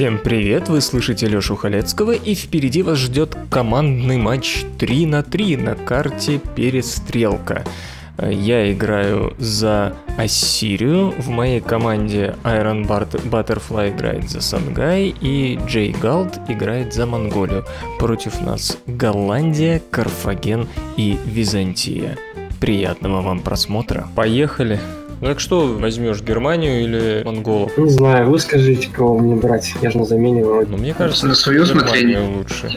Всем привет, вы слышите Лёшу Халецкого и впереди вас ждет командный матч 3 на 3 на карте Перестрелка. Я играю за Ассирию, в моей команде Iron Butterfly играет за Сангай и Джей Галд играет за Монголию. Против нас Голландия, Карфаген и Византия. Приятного вам просмотра. Поехали! Ну так что, возьмешь Германию или монголов? Не знаю, вы скажите, кого мне брать. Я же на замене вроде. Ну мне кажется, на свое усмотрение лучше.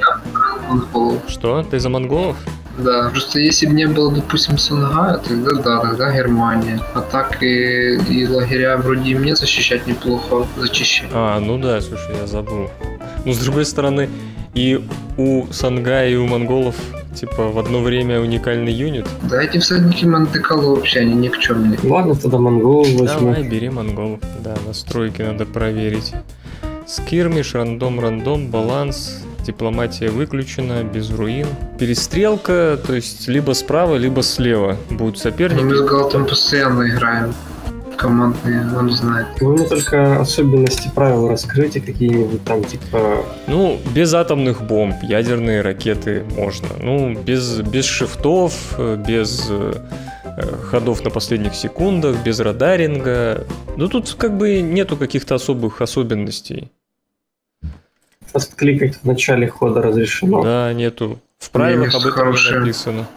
Монголов. Что? Ты за монголов? Да, просто если бы не было, допустим, Сангая, тогда да, тогда Германия. А так и, и лагеря вроде мне защищать неплохо, зачищать. А, ну да, слушай, я забыл. Ну, с другой стороны, и у Сангая, и у монголов типа в одно время уникальный юнит. Да, эти всадники Монте-Карло вообще, они никчемные. Ладно, тогда монголов возьму. Давай, бери монголов. Да, настройки надо проверить. Скирмиш, рандом, рандом, баланс, дипломатия выключена, без руин. Перестрелка, то есть либо справа, либо слева будут соперники. Мы с Галтом постоянно играем командные, он знает. Вы мне только особенности правил раскройте какие-нибудь там, типа... Ну, без атомных бомб, ядерные ракеты можно. Ну, без, без шифтов, без э, ходов на последних секундах, без радаринга. Ну, тут как бы нету каких-то особых особенностей. Кликать в начале хода разрешено. Да, нету. В правилах об этом не написано.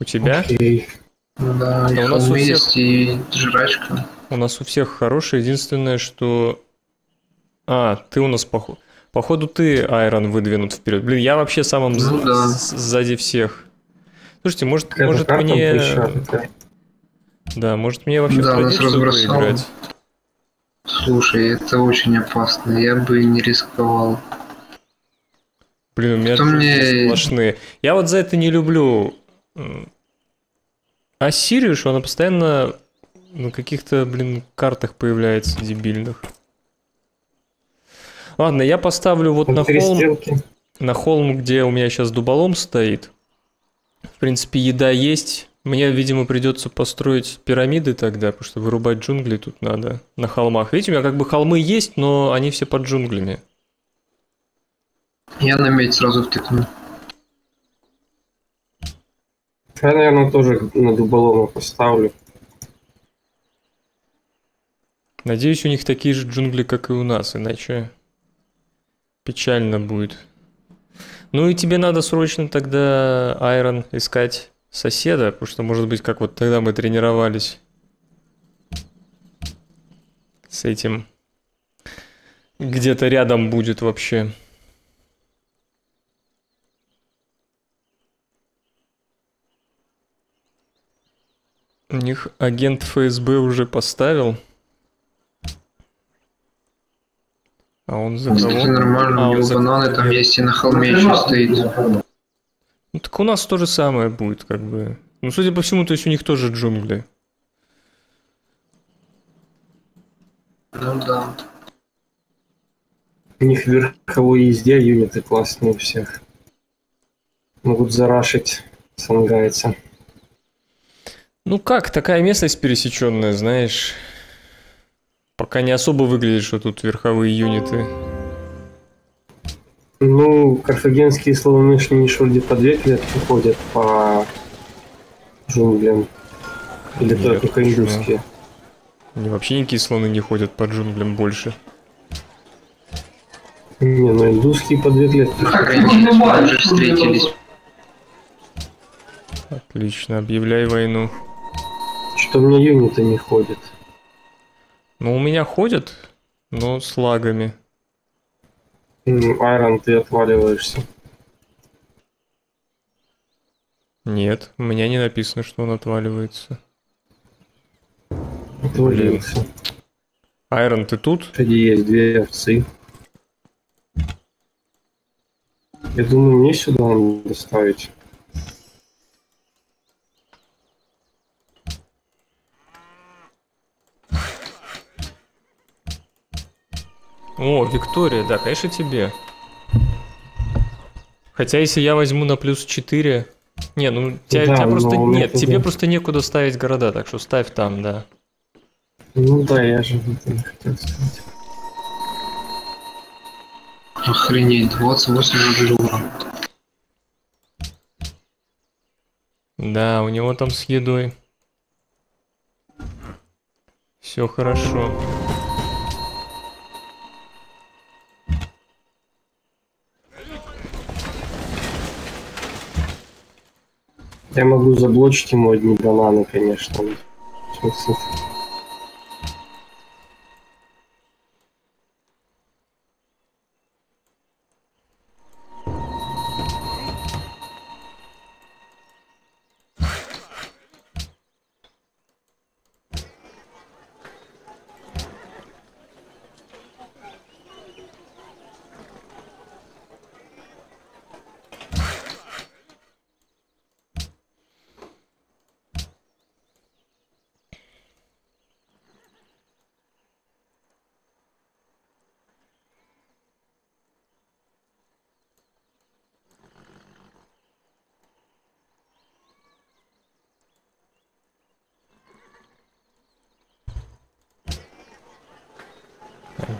У тебя? Окей. Да, Да, у нас у всех- есть, и жрачка. У нас у всех хорошие. Единственное, что... А, ты у нас поход... Походу ты, Айрон, выдвинут вперед. Блин, я вообще самым Ну да. сзади всех. Слушайте, может, Какая-то может мне... Да, может мне вообще Да, в традицию поиграть. Слушай, это очень опасно, я бы не рисковал. Блин, у меня мне- сплошные. Я вот за это не люблю Ассирию, что она постоянно на каких-то, блин, картах появляется дебильных. Ладно, я поставлю вот на холм, на холм, где у меня сейчас дуболом стоит. В принципе, еда есть. Мне, видимо, придется построить пирамиды тогда, потому что вырубать джунгли тут надо на холмах. Видите, у меня как бы холмы есть, но они все под джунглями. Я на медь сразу втыкну. Я, наверное, тоже на дуболома поставлю. Надеюсь, у них такие же джунгли, как и у нас, иначе печально будет. Ну и тебе надо срочно тогда, Айрон, искать соседа, потому что, может быть, как вот тогда мы тренировались с этим. Где-то рядом будет вообще. У них агент ФСБ уже поставил. А он за кого? нормально, А, у он него за бананы там есть и на холме еще стоит. Ну, так у нас то же самое будет, как бы. Ну, судя по всему, то есть у них тоже джунгли. Ну да. У них верховой езде юниты классные у всех. Могут зарашить сангайца. Ну как, такая местность пересеченная, знаешь. Пока не особо выглядит, что тут верховые юниты. Ну, карфагенские славянышни еще вроде по две клетки ходят по джунглям. Или Нет, только почему? индусские. Они вообще никакие слоны не ходят по джунглям больше. Не, ну индусские по две клетки. Встретились. Отлично, объявляй войну. Что у меня юниты не ходят. Ну, у меня ходят, но с лагами. Айрон, ты отваливаешься. Нет, у меня не написано, что он отваливается. Отвалился. Айрон, ты тут? Среди есть две овцы. Я думаю, мне сюда надо ставить. О, Виктория, да, конечно, тебе. Хотя, если я возьму на плюс 4... Не, ну, тебя, Да, тебя просто... но у меня Нет, тебе просто некуда ставить города, так что ставь там, да. Ну да, я же этом и хотел сказать. Охренеть, 28 обжора. Да, у него там с едой. Все хорошо. Я могу заблочить ему одни бананы, конечно.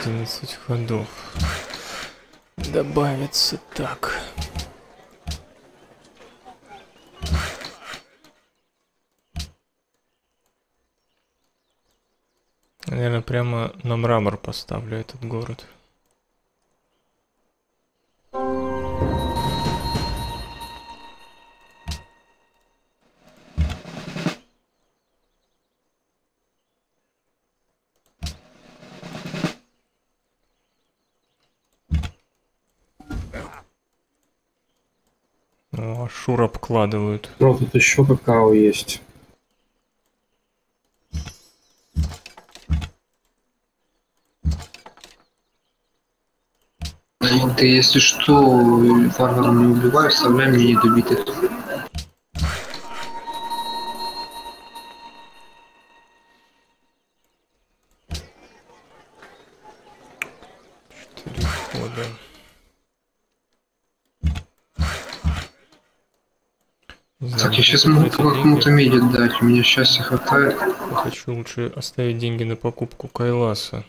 Одиннадцать ходов. Добавится так. Наверное, прямо на мрамор поставлю этот город. Шур обкладывают. Ну, тут еще какао есть. Ты, если что, варвара не убивай, вставляй мне недобитых. Четыре хода. Не знаю, Так, я буду сейчас могу кому-то меди дать, у меня счастья хватает. Я хочу лучше оставить деньги на покупку Кайласа.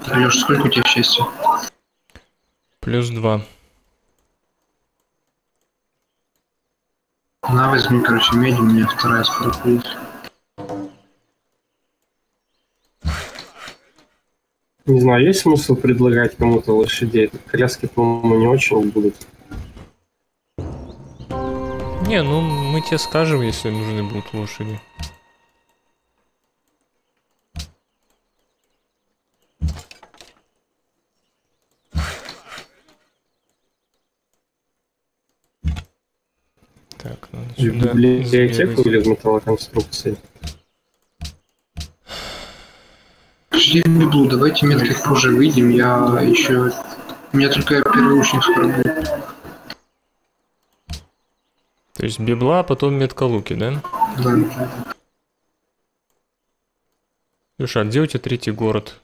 Леш, сколько у тебя счастья? Плюс два. На, возьми, короче, меди, у меня вторая скоро будет. Не знаю, есть смысл предлагать кому-то лошадей? Коляски, по-моему, не очень будут. Не, ну мы тебе скажем, если нужны будут лошади. Так, надо В сюда библиотеку измерить. или в металлоконструкции? Подожди, Библу, давайте метки позже выйдем, я еще... У меня только первый ученик скоро будет. То есть библа, а потом меткалуки, да? Да. Слушай, а где у тебя третий город?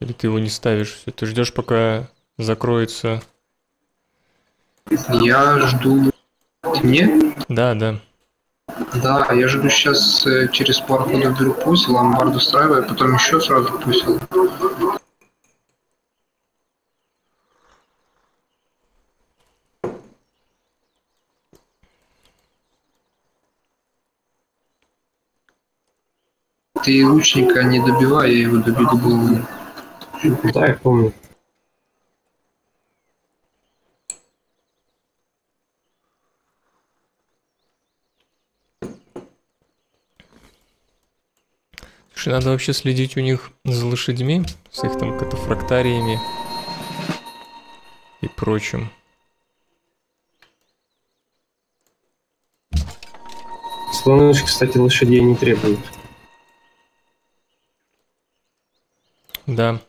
Или ты его не ставишь? Ты ждешь, пока закроется. Я жду... Мне? Да, да. Да, я жду сейчас через пару ходов беру пусел, ломбард устраиваю, потом еще сразу пусел. Ты лучника не добивай, я его добегу голову. Да, я помню. Слушай, надо вообще следить у них за лошадьми, с их там катафрактариями и прочим. Слоныш, кстати, лошадей не требует. Да.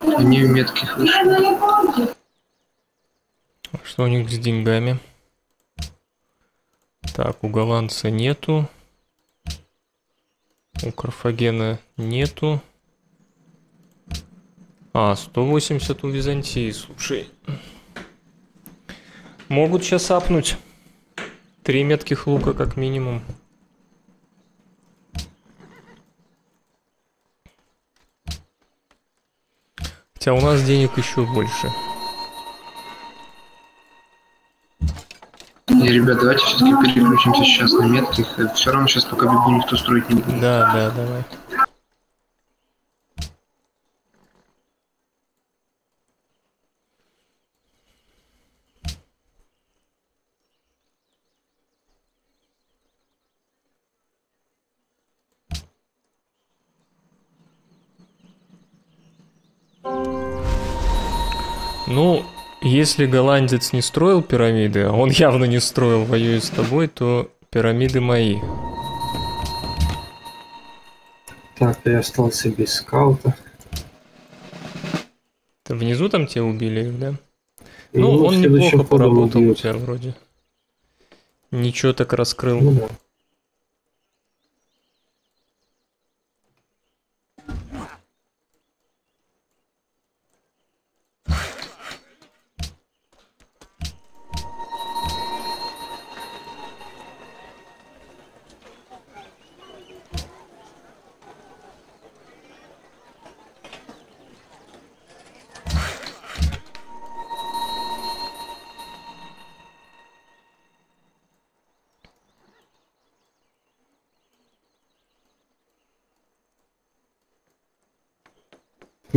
Они в метких вышли. А Что у них с деньгами? Так, у голландца нету. У Карфагена нету. А, 180 у Византии, слушай. Могут сейчас апнуть. Три метких лука как минимум. Хотя у нас денег еще больше. И, ребят, давайте все-таки переключимся сейчас на метких. Все равно сейчас пока бегу никто строить не будет. Да, да, давай. Ну, если голландец не строил пирамиды, а он явно не строил, воюет с тобой, то пирамиды мои. Так, я остался без скаута. Ты внизу там тебя убили да? Ну, он следующим неплохо поработал у убьют. тебя вроде. Ничего так раскрыл. Ну да.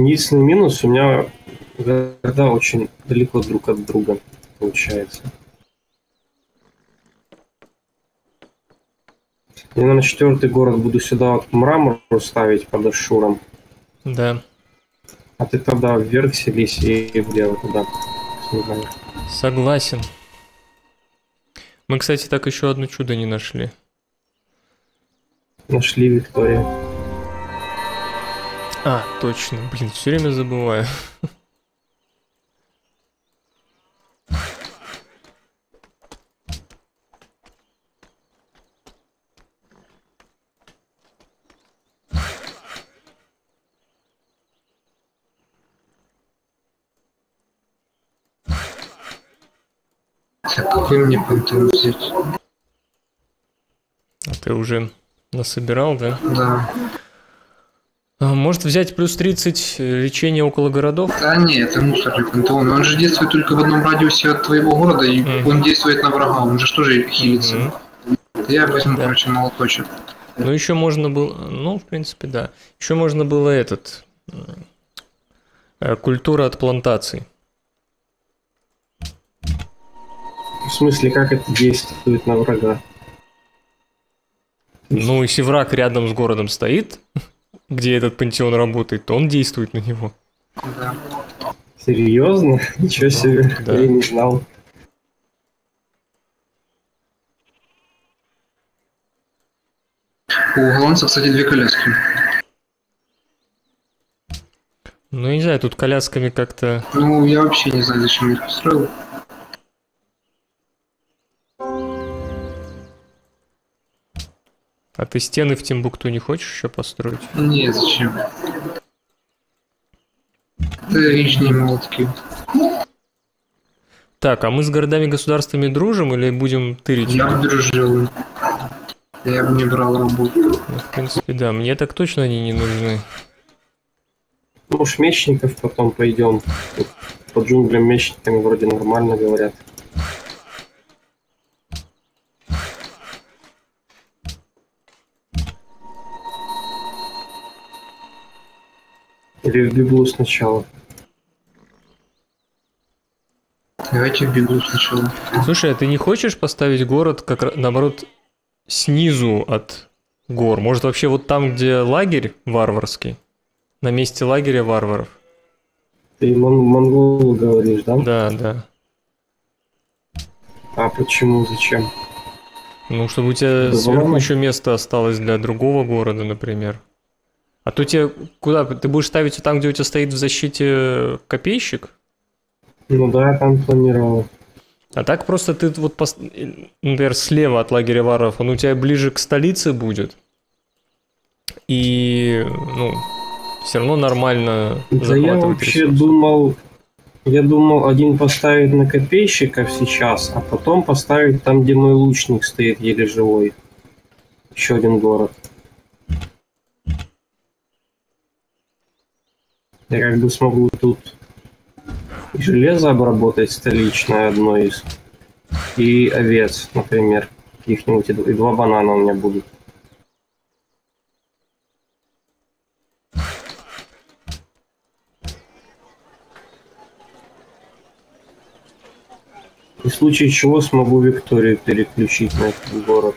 Единственный минус у меня города очень далеко друг от друга получается. Я, наверное, четвертый город буду сюда вот мрамор ставить под Ашуром, Да, а ты тогда вверх селись и влево туда. согласен. Мы, кстати, так еще одно чудо не нашли. Нашли Виктория. А, точно, блин, все время забываю. Какой мне пантеон взять? А ты уже насобирал, да? Да. А, Может взять плюс 30 лечения около городов? Да не, это мусорный пантеон. Он же действует только в одном радиусе от твоего города, и Мгм. он действует на врага, он же тоже хилится. Мгм. Я возьму, Да. короче, молоточек. Ну, еще можно было... Ну, в принципе, да. Еще можно было этот... м, э, Культура от плантаций. В смысле, как это действует на врага? Ну, если враг рядом с городом стоит, где этот пантеон работает, то он действует на него. Да. Серьезно? Ничего себе, Да. я не знал. У голландца, кстати, две коляски. Ну, не знаю, тут колясками как-то... Ну, я вообще не знаю, зачем я их построил. А ты стены в Тимбукту не хочешь еще построить? Не, зачем? Это лишние молотки. Так, а мы с городами-государствами дружим или будем тырить? Я бы дружил. Я бы не брал работу. Ну, в принципе, да. Мне так точно они не нужны. Может, мечников потом пойдем. Тут По джунглям мечниками вроде нормально говорят. Или в Библу сначала. Давайте в бегу сначала. Слушай, а ты не хочешь поставить город, как наоборот, снизу от гор? Может, вообще вот там, где лагерь варварский? На месте лагеря варваров? Ты мон- монголу говоришь, да? Да, да. А почему, зачем? Ну, чтобы у тебя Да сверху еще место осталось для другого города, например. А то тебе куда? Ты будешь ставить там, где у тебя стоит в защите копейщик? Ну да, я там планировал. А так просто ты вот, пос- например, слева от лагеря варваров, он у тебя ближе к столице будет. И, ну, все равно нормально Да я вообще ресурсы. думал Я думал один поставить на копейщиков сейчас, а потом поставить там, где мой лучник стоит еле живой. Еще один город. Я как бы смогу тут и железо обработать столичное одно из, и овец, например, каких-нибудь, и два банана у меня будут. И в случае чего смогу Викторию переключить на этот город.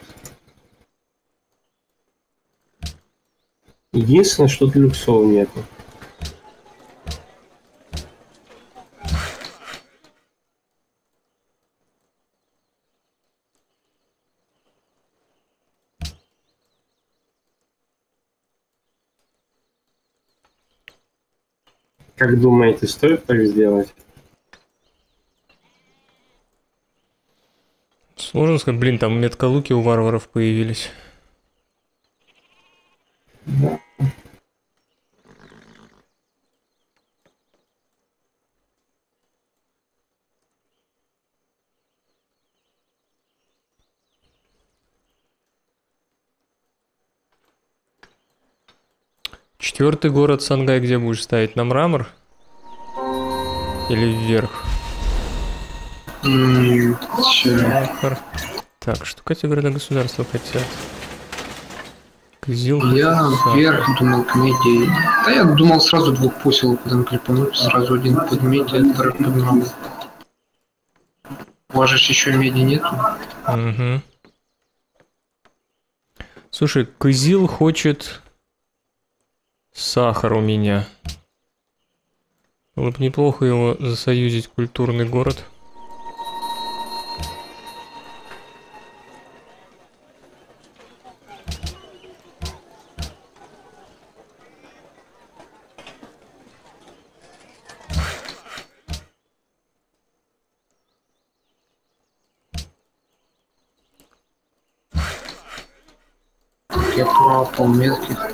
Единственное, что люксов нету. Как думаете, стоит так сделать? Сложно сказать, блин, там меткалуки у варваров появились. Да. Четвертый город Сангай где будешь ставить? На мрамор? Или вверх? Мрамор. Так, что города государства хотят? Кзил. Я вверх думал к меди. Да я думал сразу двух поселок потом клепануть, сразу один под меди, второй под мрамор. У вас же еще меди нету? Угу. Слушай, Кызил хочет сахар у меня. Было бы неплохо его засоюзить культурный город. Я пробовал мелких.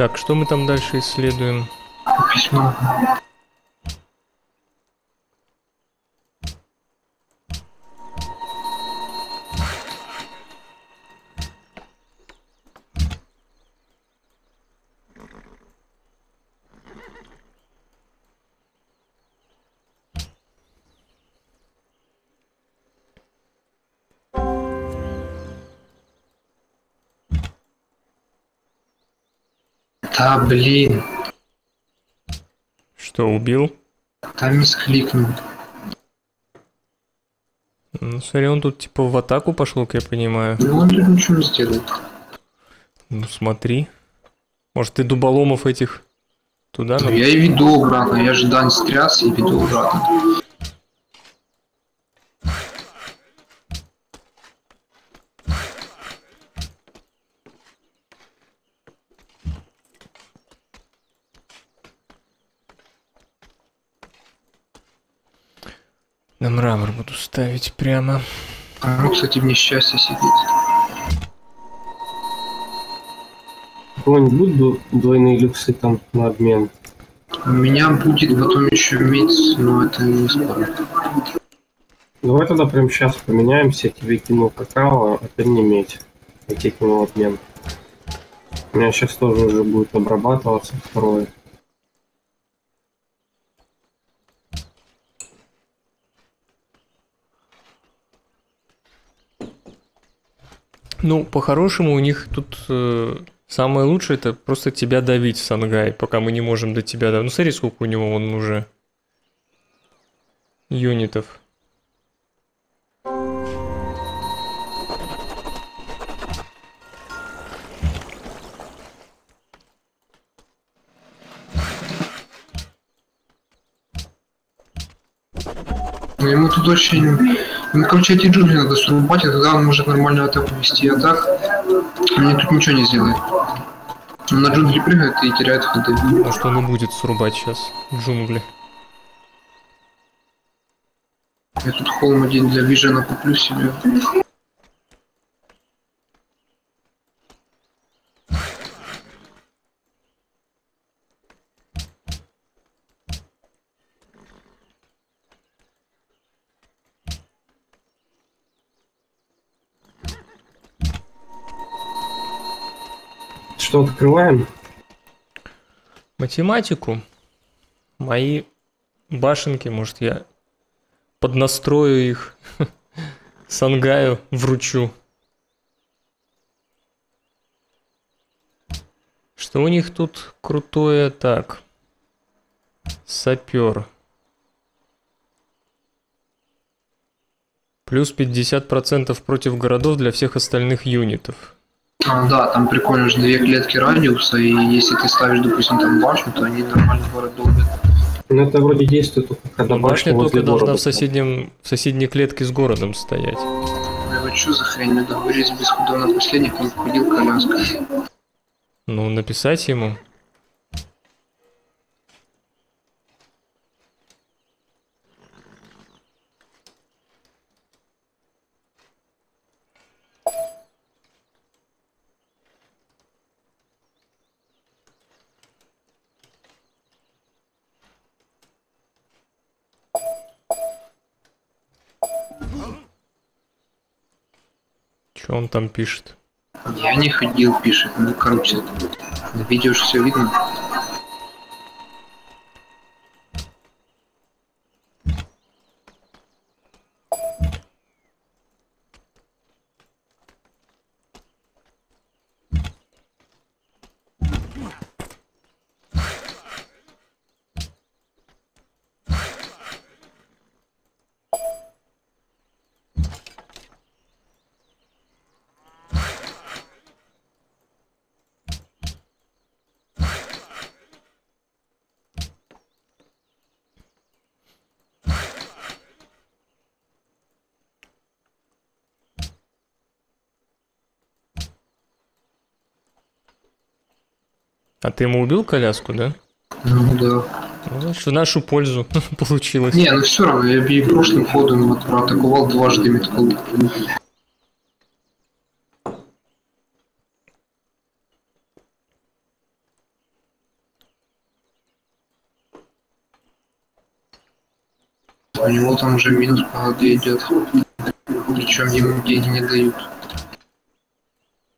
Так, что мы там дальше исследуем? Письмо. Да, блин. Что, убил? Там мискликнул. Ну, смотри, он тут типа в атаку пошел, как я понимаю. Ну, он тут ничего не сделает. Ну, смотри. Может, ты дуболомов этих туда? Ну, я и веду обратно. Я же дань стряс и веду обратно. На мрамор буду ставить прямо. А ну, кстати, в несчастье сидит. Кого-нибудь будут ду- двойные люксы там на обмен? У меня будет потом еще медь, но это не скоро. Давай тогда прямо сейчас поменяемся, я тебе кину какао, а ты мне медь. Я тебе кину обмен. У меня сейчас тоже уже будет обрабатываться второе. Ну, по-хорошему, у них тут э, самое лучшее это просто тебя давить, Сангай, пока мы не можем до тебя давить. Ну, смотри, сколько у него он уже юнитов. Но ему тут очень... Ему, короче, эти джунгли надо срубать, и тогда он может нормально атаку вести. А так, мне тут ничего не сделает. Он на джунгли прыгает и теряет ходы. Может, он и будет срубать сейчас джунгли. Я тут холм один для вижена куплю себе. Что открываем? Математику. Мои башенки, может, я поднастрою их, Сангаю вручу. Что у них тут крутое? Так. Сапер. Плюс 50% против городов для всех остальных юнитов. А, да, там прикольно же две клетки радиуса, и если ты ставишь, допустим, там башню, то они нормально город долбят. Ну это вроде действует только когда Но башня возле только должна города. в, соседнем, в соседней клетке с городом стоять. Вот что за хрень, мы договорились без худого на последних, он ходил коляской. Ну, написать ему. Что он там пишет? Я не ходил, пишет, ну короче, на видео же все видно. А ты ему убил коляску, да? Ну да. Ну, в нашу пользу получилось. Не, ну все равно, я бы и прошлым ходом вот проатаковал дважды меткол. У него там уже минус по голове идет. Причем ему деньги не дают.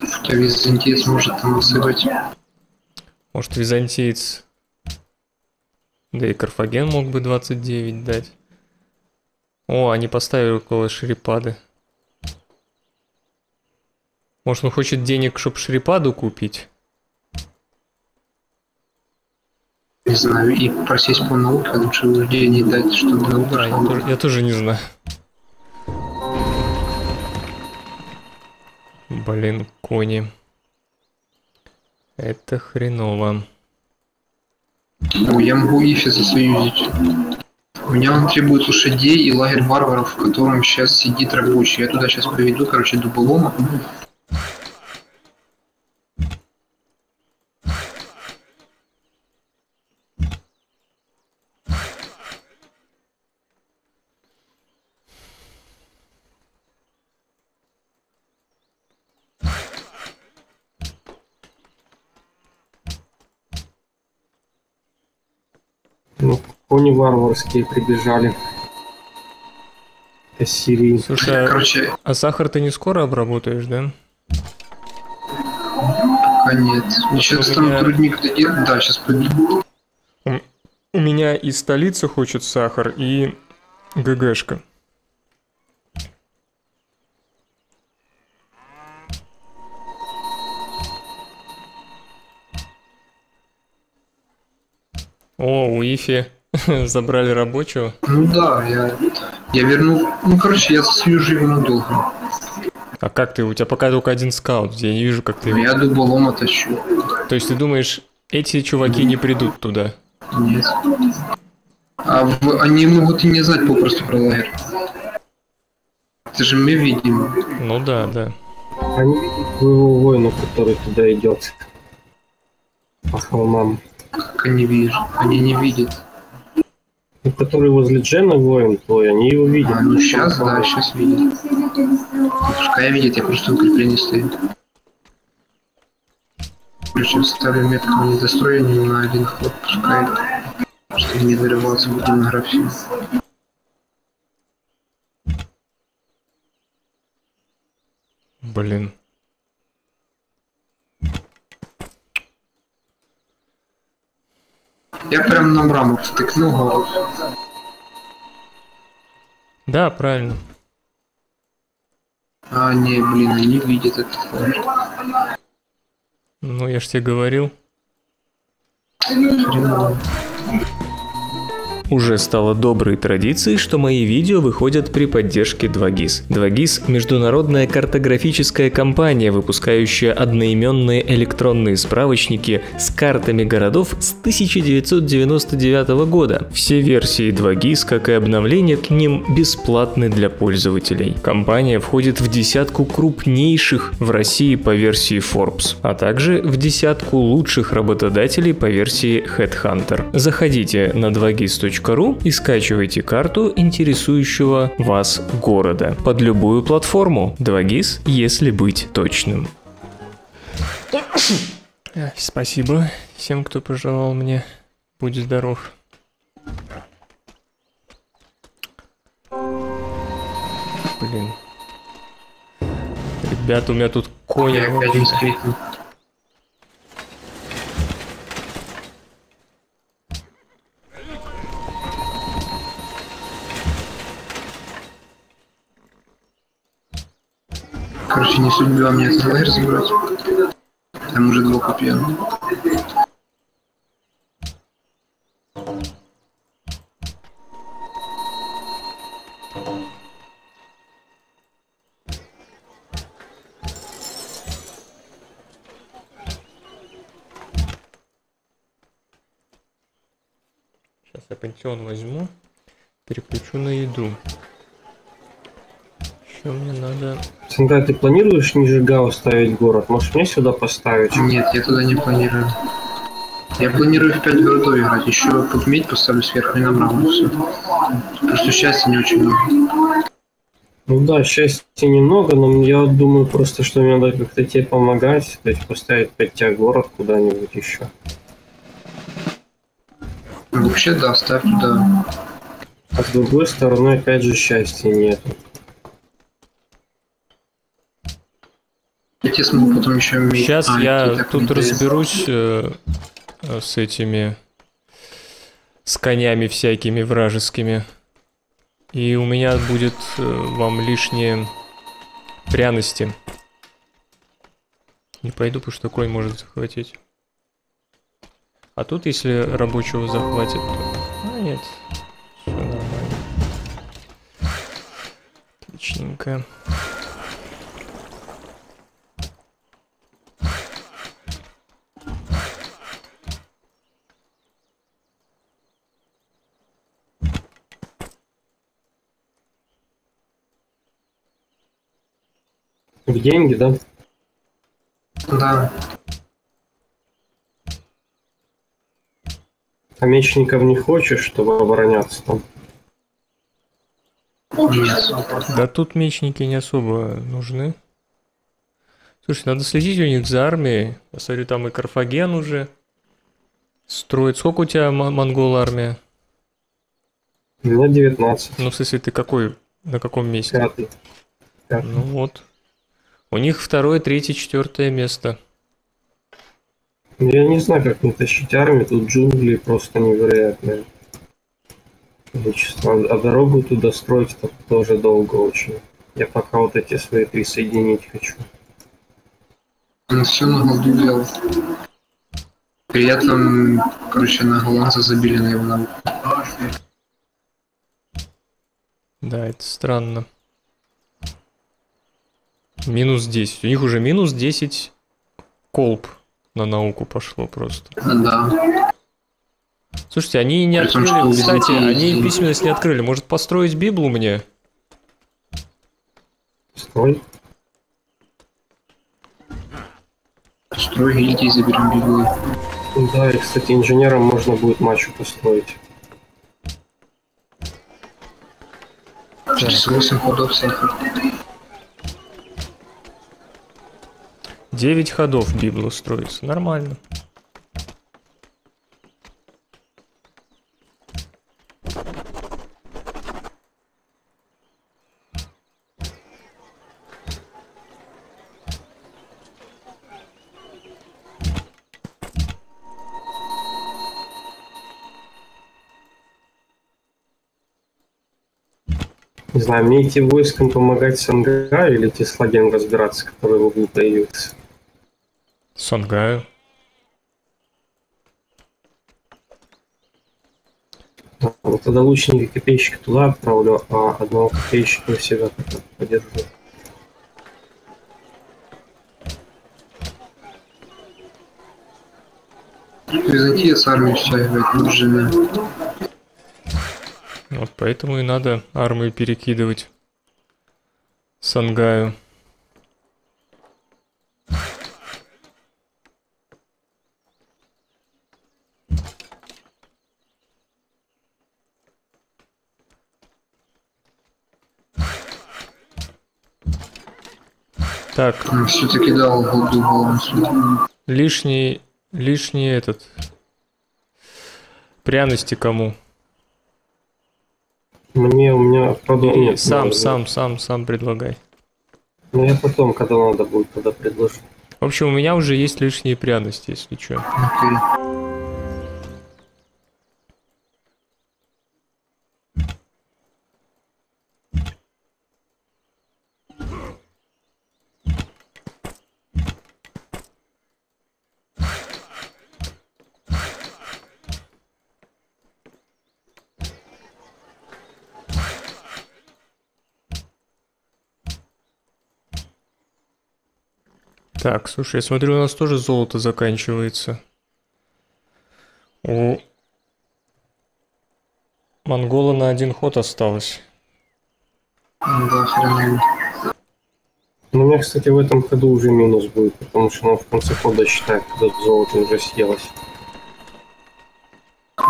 Хотя византиец может там высыпать. Может, византиец... Да и Карфаген мог бы 29 дать. О, они поставили около Шрипады. Может, он хочет денег, чтобы Шрипаду купить? Не знаю, и просесть по науке, лучше людей не дать, чтобы наука Да, я тоже, я тоже не знаю. Блин, кони. Это хреново. О, я могу Ифи засоюзить. У меня он требует лошадей и лагерь варваров, в котором сейчас сидит рабочий. Я туда сейчас поведу, короче, дуболома. Ну, кони варварские прибежали. Из Сирии. Слушай, а, Короче, а сахар ты не скоро обработаешь, да? пока нет. Сейчас там меня- трудник дойдет. Да, сейчас пойду. У меня и столица хочет сахар, и ГГшка. О, у Ифи забрали рабочего. Ну да, я, я вернул. Ну, короче, я засоюжу его надолго. А как ты? У тебя пока только один скаут. Я не вижу, как ты... Я дуболома тащу. То есть ты думаешь, эти чуваки не придут туда? Нет. А в- они могут и не знать попросту про лагерь. Это же мы видим. Ну да, да. Они видят твоего воина, который туда идет. По холмам. Как они видят. Они не видят. Ну, Который возле Джена воин твой, они его видят. А, ну сейчас, да, сейчас видит. Пускай видит, я просто укрепление стою. Причем ставлю метку недостроения на один ход, пускай. Чтобы не зарываться в демографию. Блин. Я прям на мрамор втыкнул голову. Да, правильно. А, не, блин, не видит этот ход. Ну, я ж тебе говорил. Хреново. Уже стало доброй традицией, что мои видео выходят при поддержке 2GIS. 2GIS – международная картографическая компания, выпускающая одноименные электронные справочники с картами городов с 1999 года. Все версии 2GIS, как и обновления к ним, бесплатны для пользователей. Компания входит в десятку крупнейших в России по версии Forbes, а также в десятку лучших работодателей по версии Headhunter. Заходите на 2GIS.ru и скачивайте карту интересующего вас города под любую платформу 2GIS, если быть точным. Спасибо всем, кто пожелал мне. Будь здоров. Блин. Ребята, у меня тут конь. Я опять не скрипнул. Короче, не судьба мне этот лагерь забрать. Там уже два копья. Сейчас я пантеон возьму, переключу на еду. Еще мне надо... Синда, ты планируешь ниже Гао ставить город? Может мне сюда поставить? Нет, я туда не планирую. Я планирую в 5 городов играть. Еще под медь поставлю сверху и на мрамор все. Просто счастья не очень много. Ну да, счастья немного, но я думаю просто, что мне надо как-то тебе помогать, то есть поставить 5 тебя город куда-нибудь еще. Вообще, да, ставь туда. А с другой стороны, опять же, счастья нет. Я смогу потом еще. Сейчас А, я тут разберусь э, с этими... С конями всякими вражескими. И у меня будет э, вам лишние пряности. Не пойду, потому что конь может захватить. А тут, если рабочего захватит, то... А, нет. Все нормально. Отличненько. В деньги, да? Да. А мечников не хочешь, чтобы обороняться там? Да тут мечники не особо нужны. Слушай, надо следить у них за армией. Я смотрю, там и Карфаген уже строит. Сколько у тебя мо- монгол армия? У меня 19. Ну, в смысле, ты какой, на каком месте? Пятый. Пятый. Ну вот. У них второе, третье, четвертое место. Я не знаю, как не тащить армию, тут джунгли просто невероятное количество. А дорогу туда строить так тоже долго очень. Я пока вот эти свои присоединить хочу. Он все на голду делал. Приятно, короче, на голландца забили на его ногу. Да, это странно. Минус 10. У них уже минус 10 колб на науку пошло просто. Да. Слушайте, они не открыли, кстати, они письменность не открыли. Может построить Библу мне? Строй. Строй гильдии заберем библию. Да, и, кстати, инженерам можно будет мачу построить. часа 8 ходов сахар. 9 ходов Библу строится. Нормально. Не знаю, мне идти войском помогать Сангаю или идти с разбираться, который в углу появился. Сонгаю. А, Вот тогда лучника копейщика туда отправлю, а одного копейщика у себя подержу. Византия с армией стягивает. Вот поэтому и надо армию перекидывать. Сангаю. Так, Все-таки дал балансу. лишний, лишний этот. Пряности кому? Мне у меня нет. сам, надо. сам, сам, сам предлагай. Ну я потом, когда надо будет, тогда предложу. В общем, у меня уже есть лишние пряности, если что. Окей. Так, слушай, я смотрю, у нас тоже золото заканчивается. У Монгола на один ход осталось. Да, хрен. У меня, кстати, в этом году уже минус будет, потому что оно в конце хода считает, когда золото уже съелось.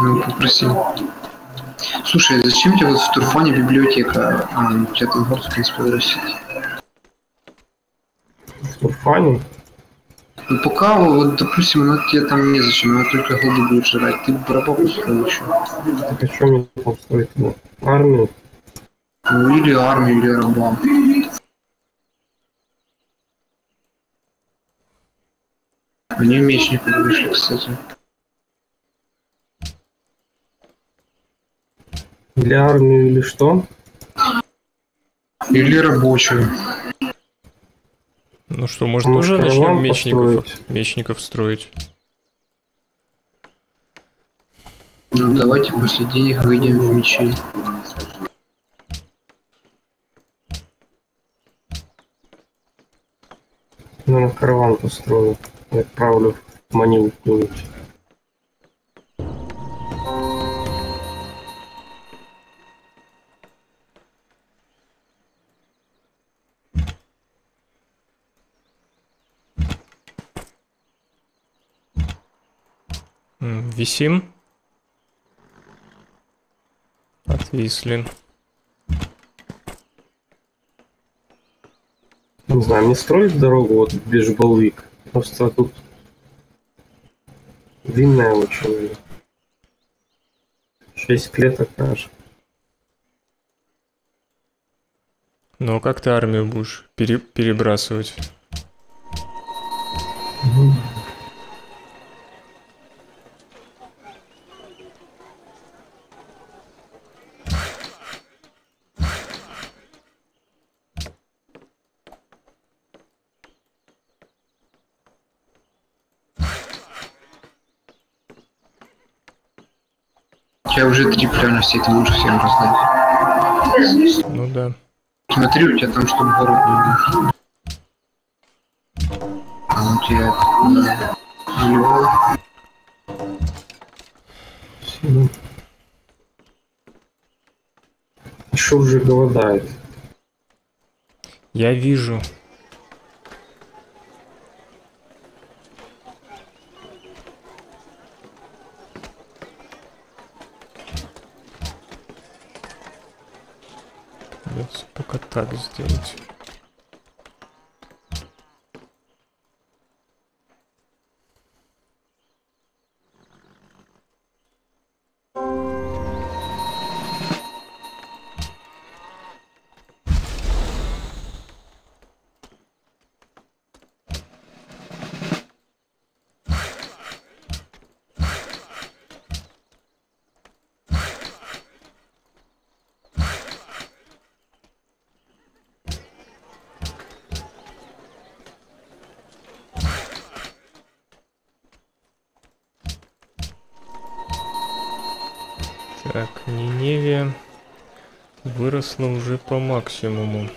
Ну, попроси. Слушай, а зачем тебе вот в Турфане библиотека? А, ну, у тебя там город, в принципе, вырастет. Турфане Ну, пока, вот, допустим, она тебе там незачем, она только голду будет жрать. Ты бы раба построил еще. Так а что мне там строить? Ну, армию? Ну, или армию, или раба. Они мечники вышли, кстати. Для армии или что? Или рабочую. Ну что, может, Может, уже начнем мечников, построить? мечников строить? Ну, давайте после денег выйдем в мечи. Ну, караван построю. Я отправлю в Манилу какую-нибудь. Висим. Отвисли. Не знаю, мне строить дорогу вот в Бежбалык. Просто тут длинная очень. Шесть клеток аж. Ну, а как ты армию будешь пере- перебрасывать? Тебя уже три пряности, это лучше всем раздать. Ну да. Смотри, у тебя там, чтобы город не был. А у тебя. Спасибо. Еще уже голодает. Я вижу. только так сделать. Выросла уже по максимуму.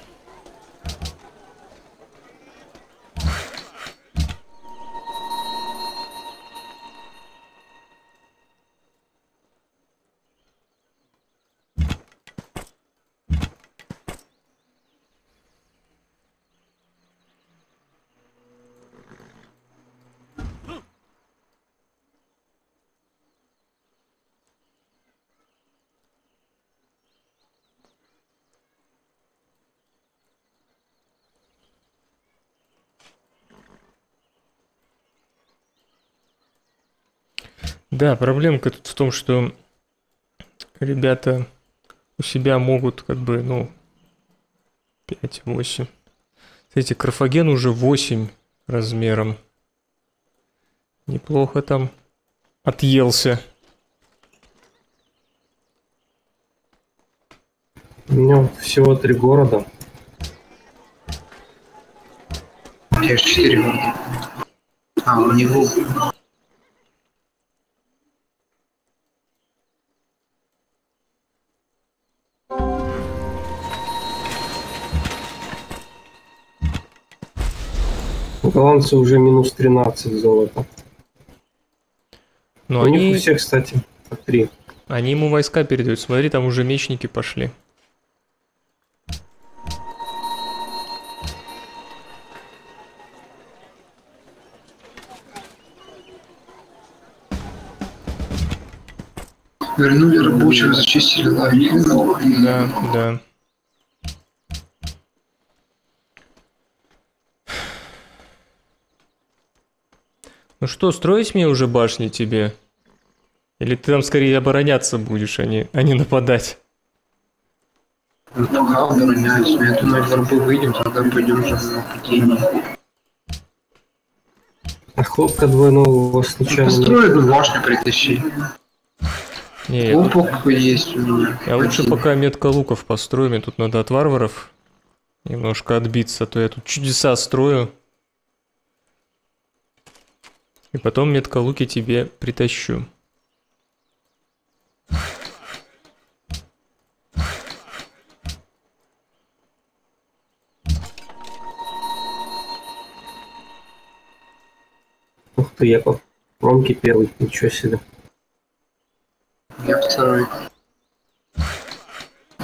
Да, проблемка тут в том, что ребята у себя могут как бы, ну, 5-8. Кстати, Карфаген уже 8 размером. Неплохо там отъелся. У меня всего три города. У тебя 4 города. А, у него... У голландцев уже минус 13 золота. Но у них они, у всех, кстати, по три. они ему войска передают. Смотри, там уже мечники пошли. Вернули рабочих, зачистили лагерь. Ну, Да, да. Ну что, строить мне уже башни тебе? Или ты там скорее обороняться будешь, а не, а не нападать? Ну, пока обороняюсь. Я думаю, в арбы выйдем, тогда пойдем уже на нападение. А хлопка двойного у вас случайно нет? Построй одну башню притащи. Не, я, тут- Опок есть у меня. я лучше пока метка луков построю, мне тут надо от варваров немножко отбиться, а то я тут чудеса строю. И потом метка луки тебе притащу. Ух ты, я по промке первый, ничего себе. Я второй.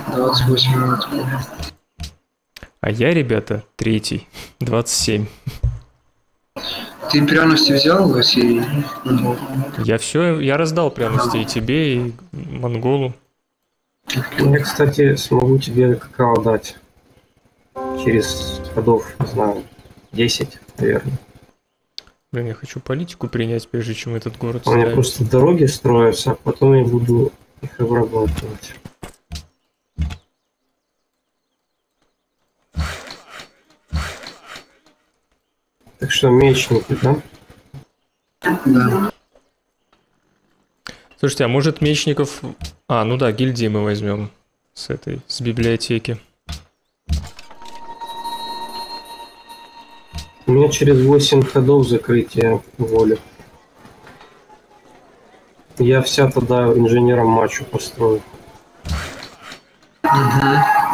28 минут. А я, ребята, третий. 27. Ты империальности взял в Я все, я раздал пряности и тебе, и монголу. Я, кстати, смогу тебе какао дать. Через ходов, не знаю, 10, наверное. Блин, я хочу политику принять, прежде чем этот город У меня просто дороги строятся, а потом я буду их обрабатывать. Так что мечники, да? да. Слушайте, а может мечников... А, ну да, гильдии мы возьмем с этой, с библиотеки. У меня через 8 ходов закрытие воли. Я вся тогда инженером матчу построю. Мгм.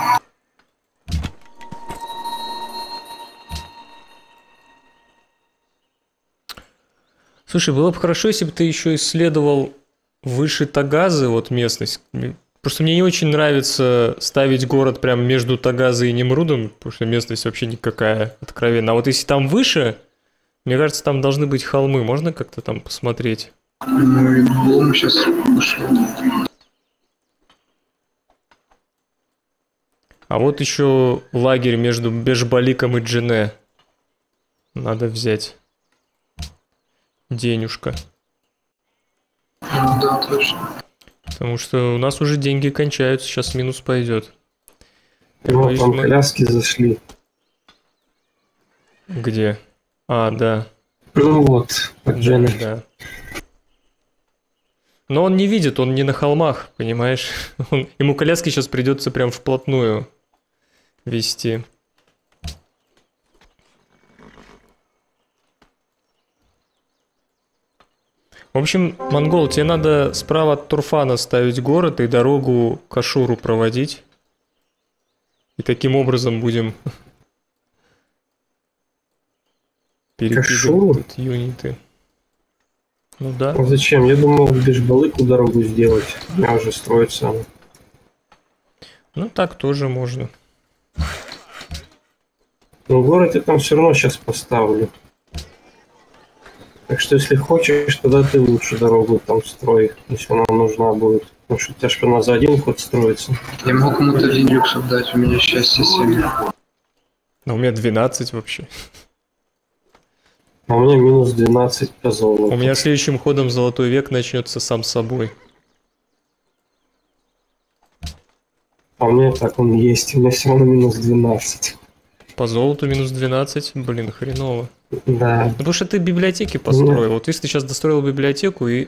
Слушай, было бы хорошо, если бы ты еще исследовал выше Тагазы, вот местность. Просто мне не очень нравится ставить город прямо между Тагазой и Немрудом, потому что местность вообще никакая откровенно. А вот если там выше, мне кажется, там должны быть холмы. Можно как-то там посмотреть? Ну, и Блум сейчас. А вот еще лагерь между Бежбаликом и Джене. Надо взять. Денюшка. Ну да, точно. Потому что у нас уже деньги кончаются, сейчас минус пойдет. Ну, боюсь, там мы- коляски зашли. Где? А, да. Ну вот, под Дженой. Да. Но он не видит, он не на холмах, понимаешь? Он- ему коляски сейчас придется прям вплотную вести. В общем, Монгол, тебе надо справа от Турфана ставить город и дорогу к Ашуру проводить. И таким образом будем перекидывать Ашуру? тут юниты. Ну да. А зачем? Я думал, в Бежбалыку дорогу сделать. У меня уже строится она. Ну так тоже можно. Но город я там все равно сейчас поставлю. Так что если хочешь, тогда ты лучше дорогу там строй, если она нужна будет. Потому что тяжко она за один ход строится. Я могу кому-то один люксов дать, у меня счастье 7. А у меня 12 вообще. А у меня минус 12 по золоту. У меня следующим ходом золотой век начнется сам собой. А у меня так он есть, у меня все равно минус 12. По золоту минус 12, блин, хреново. Да. Потому что ты библиотеки построил. Вот если ты сейчас достроил библиотеку и...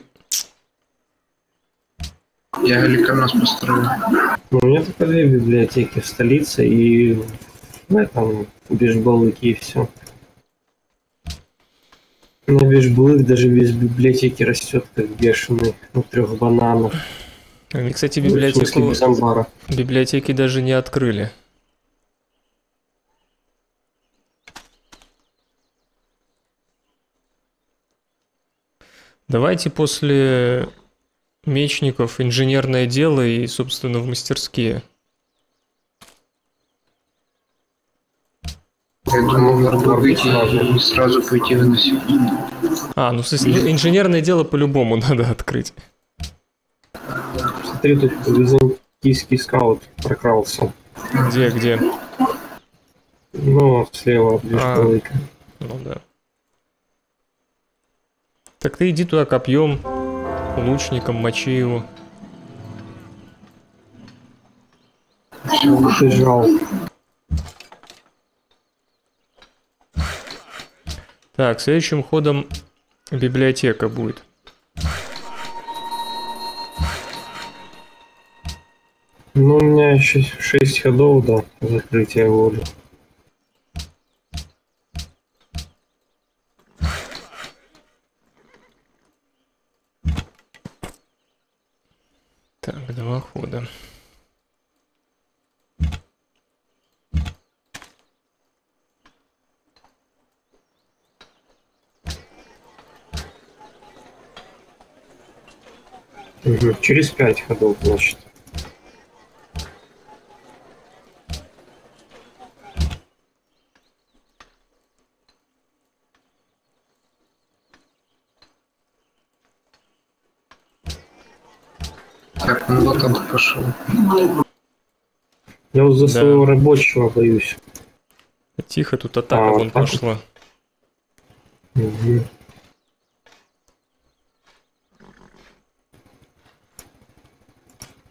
Я Галикарнас построил. У меня только две библиотеки в столице и в этом Бежбалыке и все. На Бежбалык даже без библиотеки растет как бешеный у трех бананов. Они, кстати, библиотеку... Библиотеки даже не открыли. Давайте после мечников инженерное дело и, собственно, в мастерские. Я думал, надо выйти и сразу пойти выносить. А, ну, в смысле, ну, инженерное дело по-любому надо открыть. Смотри, тут византийский скаут прокрался. Где, где? Ну, слева от Бежбалыка. Ну да. Так ты иди туда копьем, лучником, мочи его. Жрал. Так, следующим ходом библиотека будет. Ну, у меня еще 6 ходов до закрытия воли. Два хода. Через 5 ходов, значит. Так, он пошел. Я вот за Да. своего рабочего боюсь. Тихо, тут атака А, вон вот? пошла. Мгм.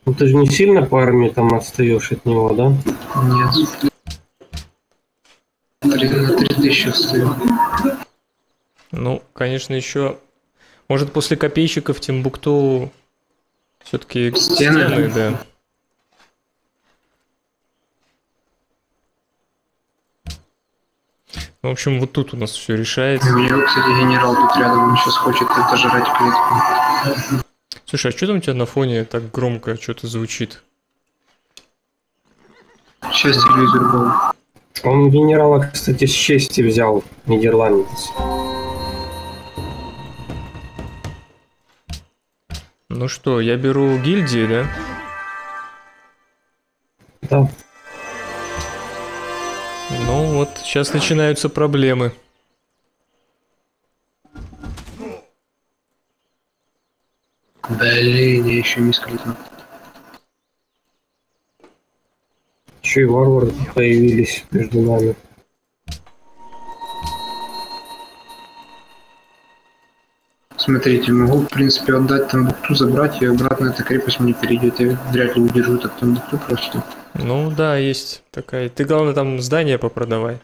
Ну ты же не сильно по армии там отстаешь от него, да? Нет. Три, на 3000 стою. Ну, конечно, еще... Может, после копейщиков Тимбукту все-таки Стены? стены, да. В общем, вот тут у нас все решается. У него, кстати, генерал тут рядом, он сейчас хочет отожрать клетку. Слушай, а что там у тебя на фоне так громко что-то звучит? Сейчас телевизор был. Он генерала, кстати, с чести взял, нидерландец. Ну что, я беру гильдии, да? Да. Ну вот, сейчас начинаются проблемы. Блин, я еще не скрытно. Еще и варвары появились между нами. Смотрите, могу, в принципе, отдать Тамбукту, забрать ее обратно, эта крепость мне перейдет. Я вряд ли удержу так Тамбукту просто. Ну да, есть такая. Ты главное там здание попродавай.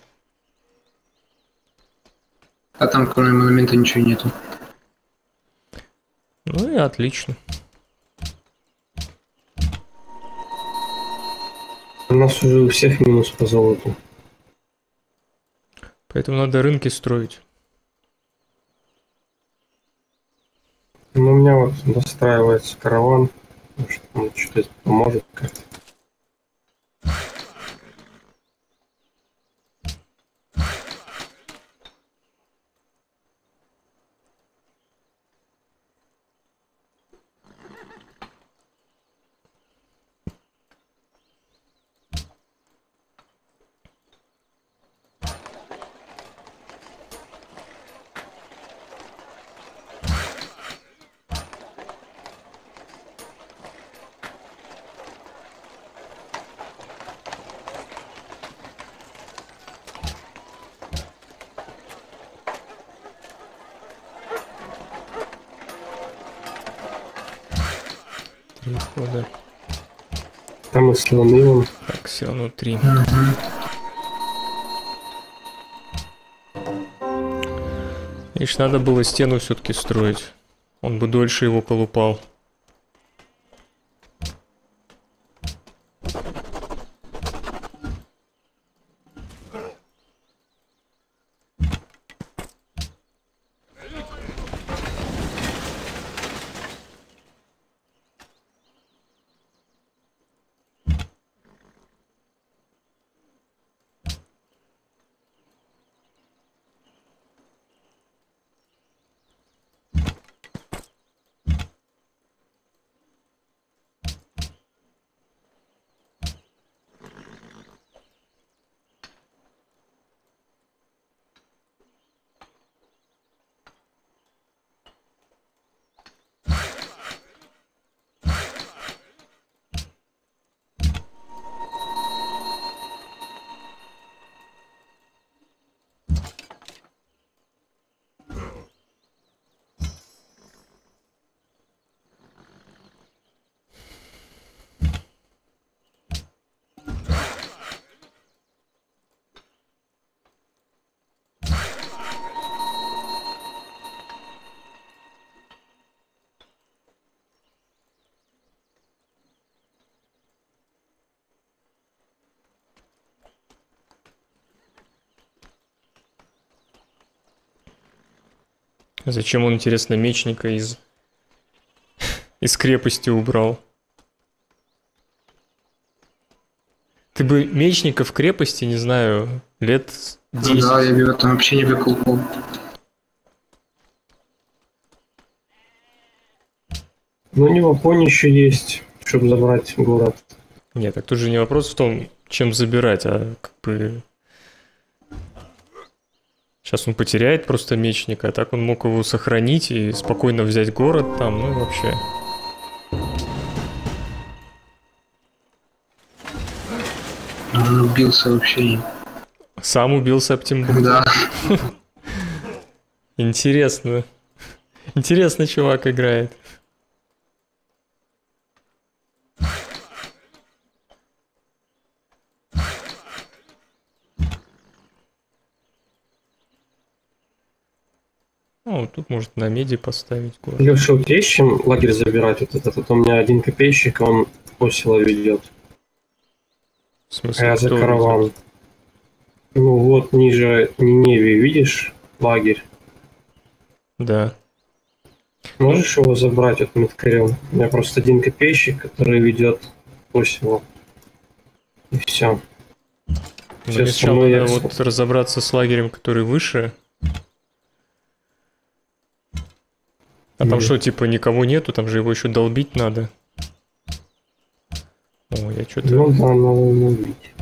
А там, кроме монумента, ничего нету. Ну и отлично. У нас уже у всех минус по золоту. Поэтому надо рынки строить. Ну, у меня вот настраивается караван. Может, ну, что-то поможет как-то. Три хода. Там и слоны вон. Так, все внутри. Видишь, надо было стену все-таки строить. Он бы дольше его колупал. Зачем он, интересно, мечника из... из крепости убрал? Ты бы мечника в крепости, не знаю, лет Ну 10. да, я бы там вообще не выколупал. Ну, у него конь еще есть, чтобы забрать город. Нет, так тут же не вопрос в том, чем забирать, а как бы... Сейчас он потеряет просто мечника, а так он мог его сохранить и спокойно взять город там, ну и вообще. Он убился вообще. Сам убился Оптимбук. Да. Интересно. Интересно чувак играет. Ну, тут может на меди поставить город. Леша, вот есть чем лагерь забирать вот этот? Вот у меня один копейщик, он осела ведет. В А смысле, я за караван. ведет? Ну вот, ниже Ниневии, видишь, лагерь? Да. Можешь его забрать от Медкарем? У меня просто один копейщик, который ведет осела. И все. Всё мне сначала надо я вот разобраться с лагерем, который выше. А там что, типа, никого нету, там же его еще долбить надо. О, я что-то... Ну да, надо долбить.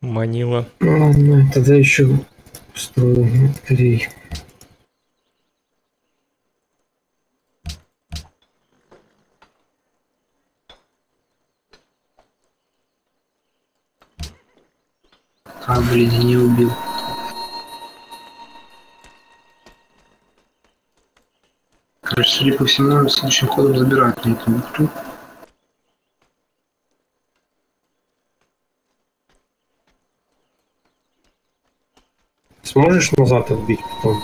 Манила. Ну, ладно, тогда еще строю скорей. А, блин, я не убил. Короче, судя по всему, следующим ходом забирают мне эту бухту. Сможешь назад отбить потом?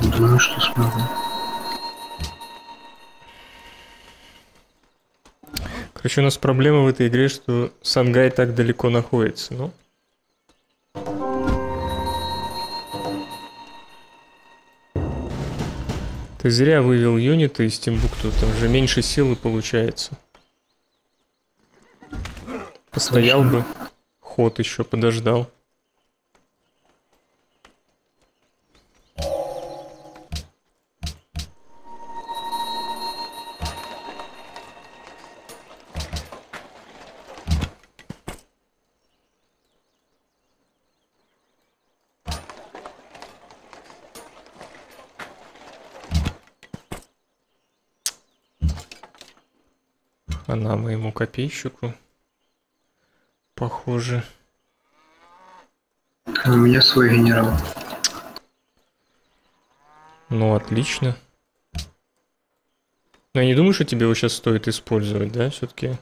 Думаю, что смогу. Короче, у нас проблема в этой игре, что Сангай так далеко находится, ну. Ты зря вывел юниты из Тимбукту, там же меньше силы получается. Постоял бы, ход еще подождал. Копейщику. Похоже. А у меня свой генерал. Ну, отлично. Но я не думаю, что тебе его сейчас стоит использовать, да, все-таки?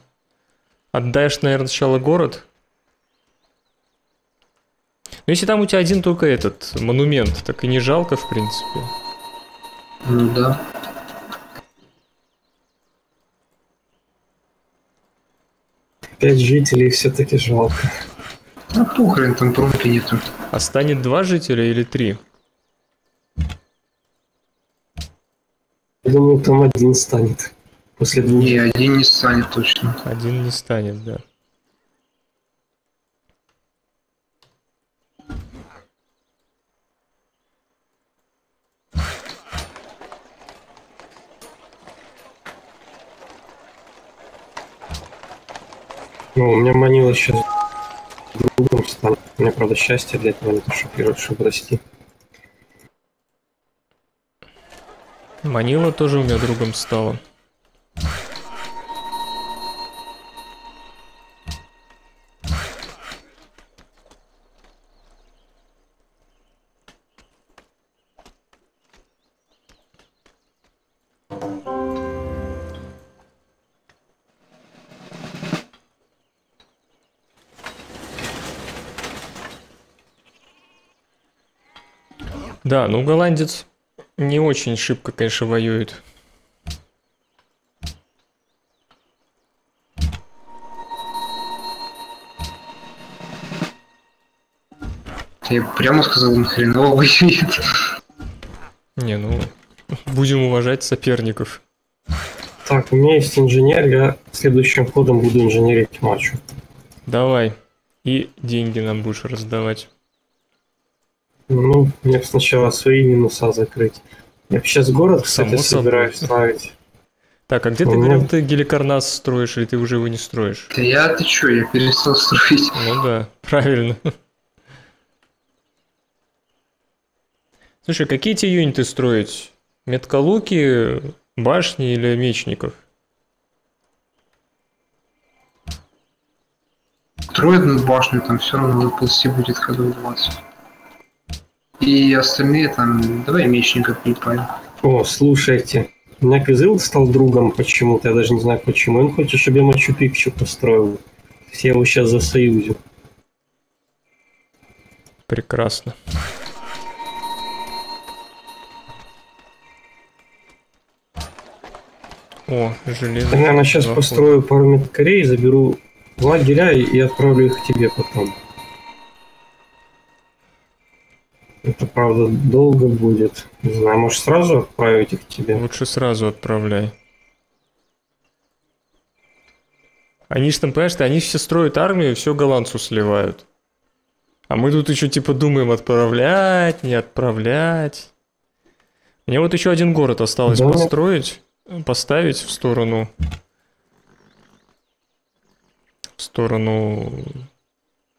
Отдаешь, наверное, сначала город? Ну, если там у тебя один только этот монумент, так и не жалко, в принципе. Ну да. Пять жителей все-таки жалко. Ну похрен, там промки нету. А станет два жителя или три? Я думаю, там один станет. После двух. Не, один не станет точно. Один не станет, да. Ну, меня манила сейчас другом станет. У меня, правда, счастье для этого не то, чтобы, чтобы расти. Манила тоже у меня другом стала. Да, ну голландец не очень шибко, конечно, воюет. Я прямо сказал, он хреново воюет. Не, ну, будем уважать соперников. Так, у меня есть инженер, я следующим ходом буду инженерить матчу. Давай. И деньги нам будешь раздавать. Ну, мне сначала свои минуса закрыть. Я сейчас город, кстати, Само собой. собираюсь ставить. Так, а где ты меня- говорил, ты геликарнас строишь, или ты уже его не строишь? Да я, ты чё, я перестал строить. Ну да, правильно. Слушай, какие тебе юниты строить? Меткалуки, башни или мечников? Строят над башню, там все равно выползти будет ходов 20. И остальные там, давай мечников припаем. О, слушайте, у меня Кызыл стал другом почему-то, я даже не знаю почему. Он хочет, чтобы я Мачу Пикчу построил. Все его сейчас засоюзю. Прекрасно. О, железо. Я, наверное, сейчас построю пару медкорей, заберу лагеря и отправлю их к тебе потом. Это, правда, долго будет. Не знаю, может сразу отправить их тебе? Лучше сразу отправляй. Они же там, понимаешь, они все строят армию, все голландцу сливают. А мы тут еще типа думаем отправлять, не отправлять. Мне вот еще один город осталось Да. построить, поставить в сторону... В сторону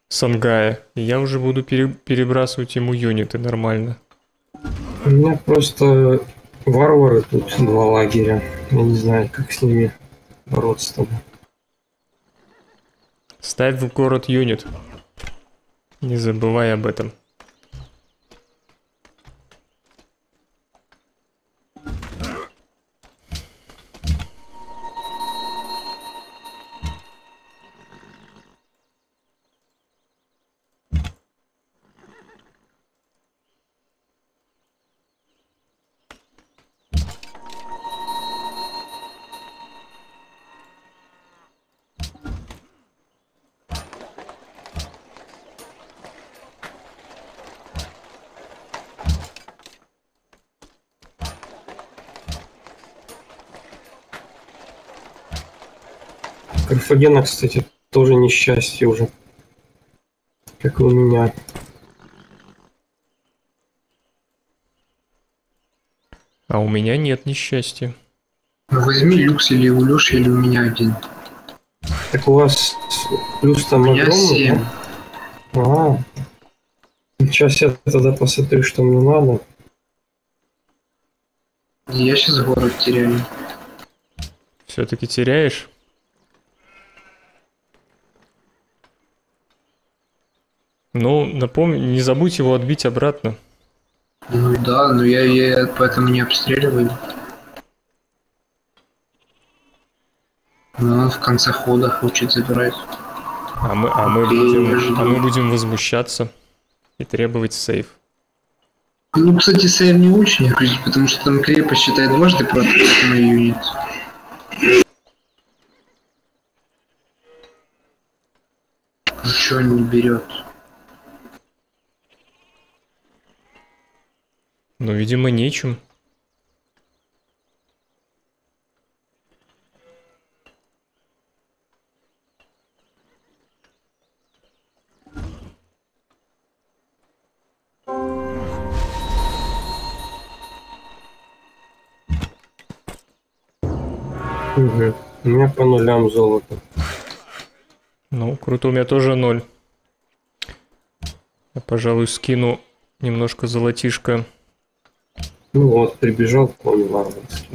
Сангая. И я уже буду пере- перебрасывать ему юниты нормально. У меня просто Варвары тут два лагеря. Я не знаю, как с ними бороться там. Ставь в город юнит. Не забывай об этом. Карфагена, кстати, тоже несчастье уже. Как и у меня. А у меня нет несчастья. Возьми люкс или у Леши, или у меня один. Так у вас плюс там У меня огромный, семь. да? А. Сейчас я тогда посмотрю, что мне надо. Я сейчас город теряю. Все-таки теряешь? Ну, напомни, не забудь его отбить обратно. Ну да, но я, я поэтому не обстреливаю. Но он в конце хода хочет забирать. А мы, а мы, будем, а мы будем возмущаться и требовать сейф. Ну, кстати, сейв не очень потому что там крепость считает дважды против ее нет. Ничего не берет. Но, видимо, нечем. Угу. У меня по нулям золото. Ну, круто, у меня тоже ноль. Я, пожалуй, скину немножко золотишко. Ну вот, прибежал конь варварский.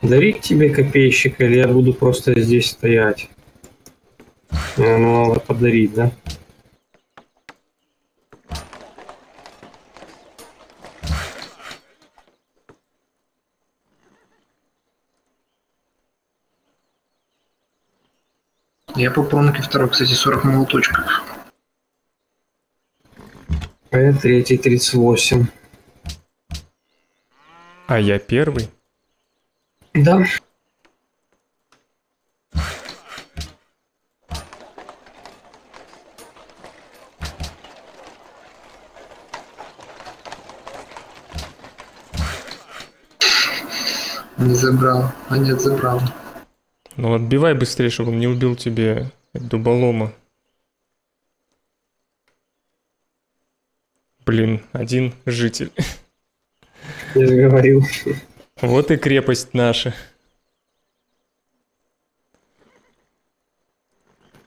Дарить тебе копейщик или я буду просто здесь стоять? Ну, надо подарить, да? Я по пронке второй, кстати, 40 молоточков. А я третий, 38. А я первый. Да. Не забрал. А нет, забрал. Ну, отбивай быстрее, чтобы он не убил тебе дуболома. Блин, один житель. Я же говорил. Вот и крепость наша.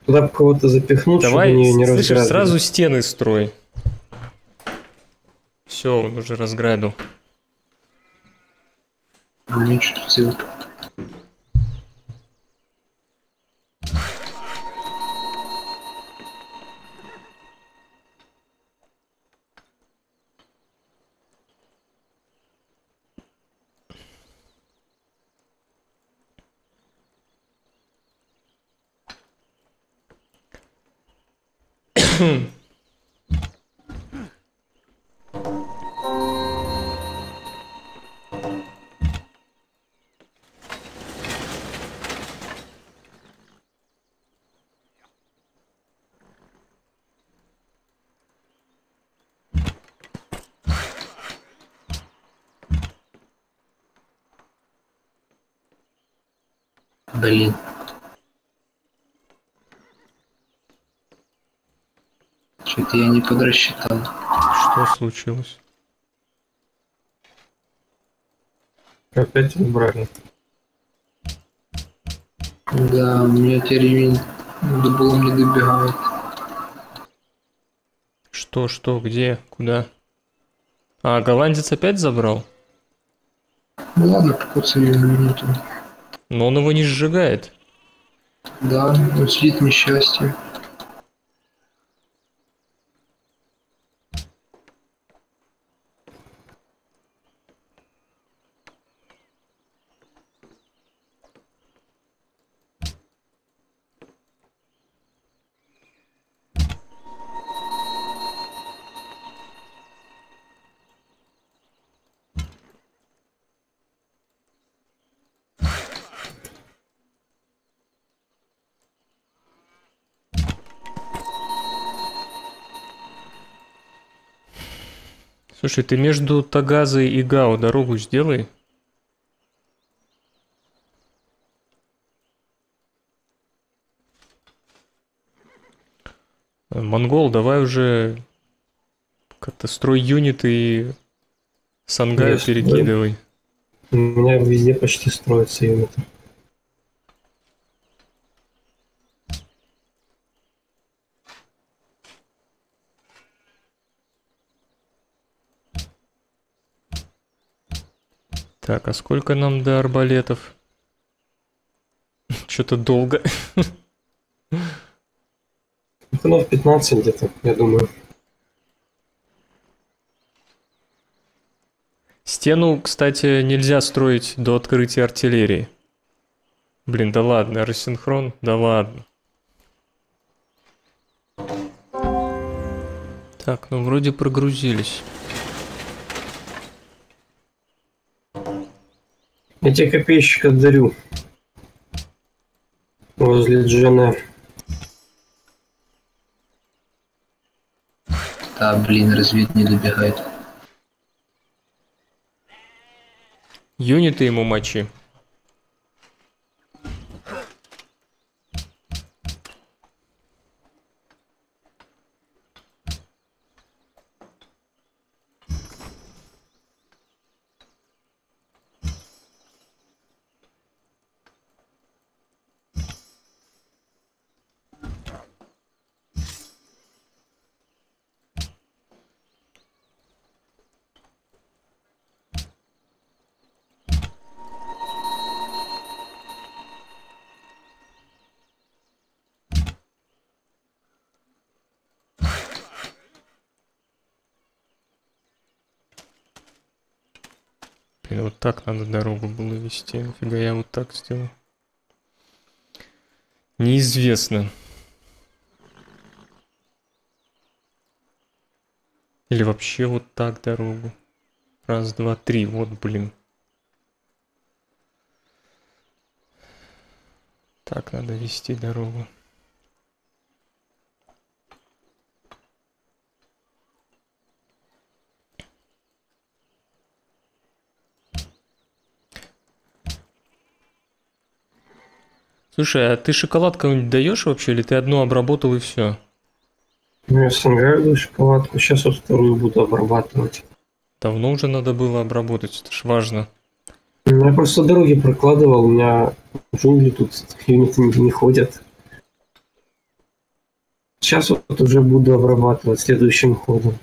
Туда бы кого-то запихнуть, Давай, чтобы ее не слышишь, сразу стены строй. Все, он уже разграбил. Мне что-то сделать. Блин. Я не подрасчитал. Что случилось? Опять убрали. Да, у меня теперь ремень до было не добегает. Что, что, где, куда? А, голландец опять забрал? Ну ладно, покоцаю его минуту. Но он его не сжигает. Да, он сидит несчастье. Слушай, ты между Тагазой и Гао дорогу сделай. Монгол, давай уже как-то строй юниты и Сангаю перекидывай. У меня везде почти строятся юниты. Так, а сколько нам до арбалетов? Что-то долго. Минут 15 где-то, я думаю. Стену, кстати, нельзя строить до открытия артиллерии. Блин, да ладно, рассинхрон, да ладно. Так, ну вроде прогрузились. Я тебе копейщик отдарю. Возле Джена. Да, блин, развед не добегает. Юниты ему мочи. Блин, вот так надо дорогу было вести. Нафига я вот так сделал? Неизвестно. Или вообще вот так дорогу. Раз, два, три. Вот, блин. Так надо вести дорогу. Слушай, а ты шоколад кому-нибудь даешь вообще, или ты одну обработал и все? Ну, я сангаю шоколадку. Сейчас вот вторую буду обрабатывать. Давно уже надо было обработать, это ж важно. Я просто дороги прокладывал, у меня джунгли тут юниты не, не ходят. Сейчас вот уже буду обрабатывать следующим ходом.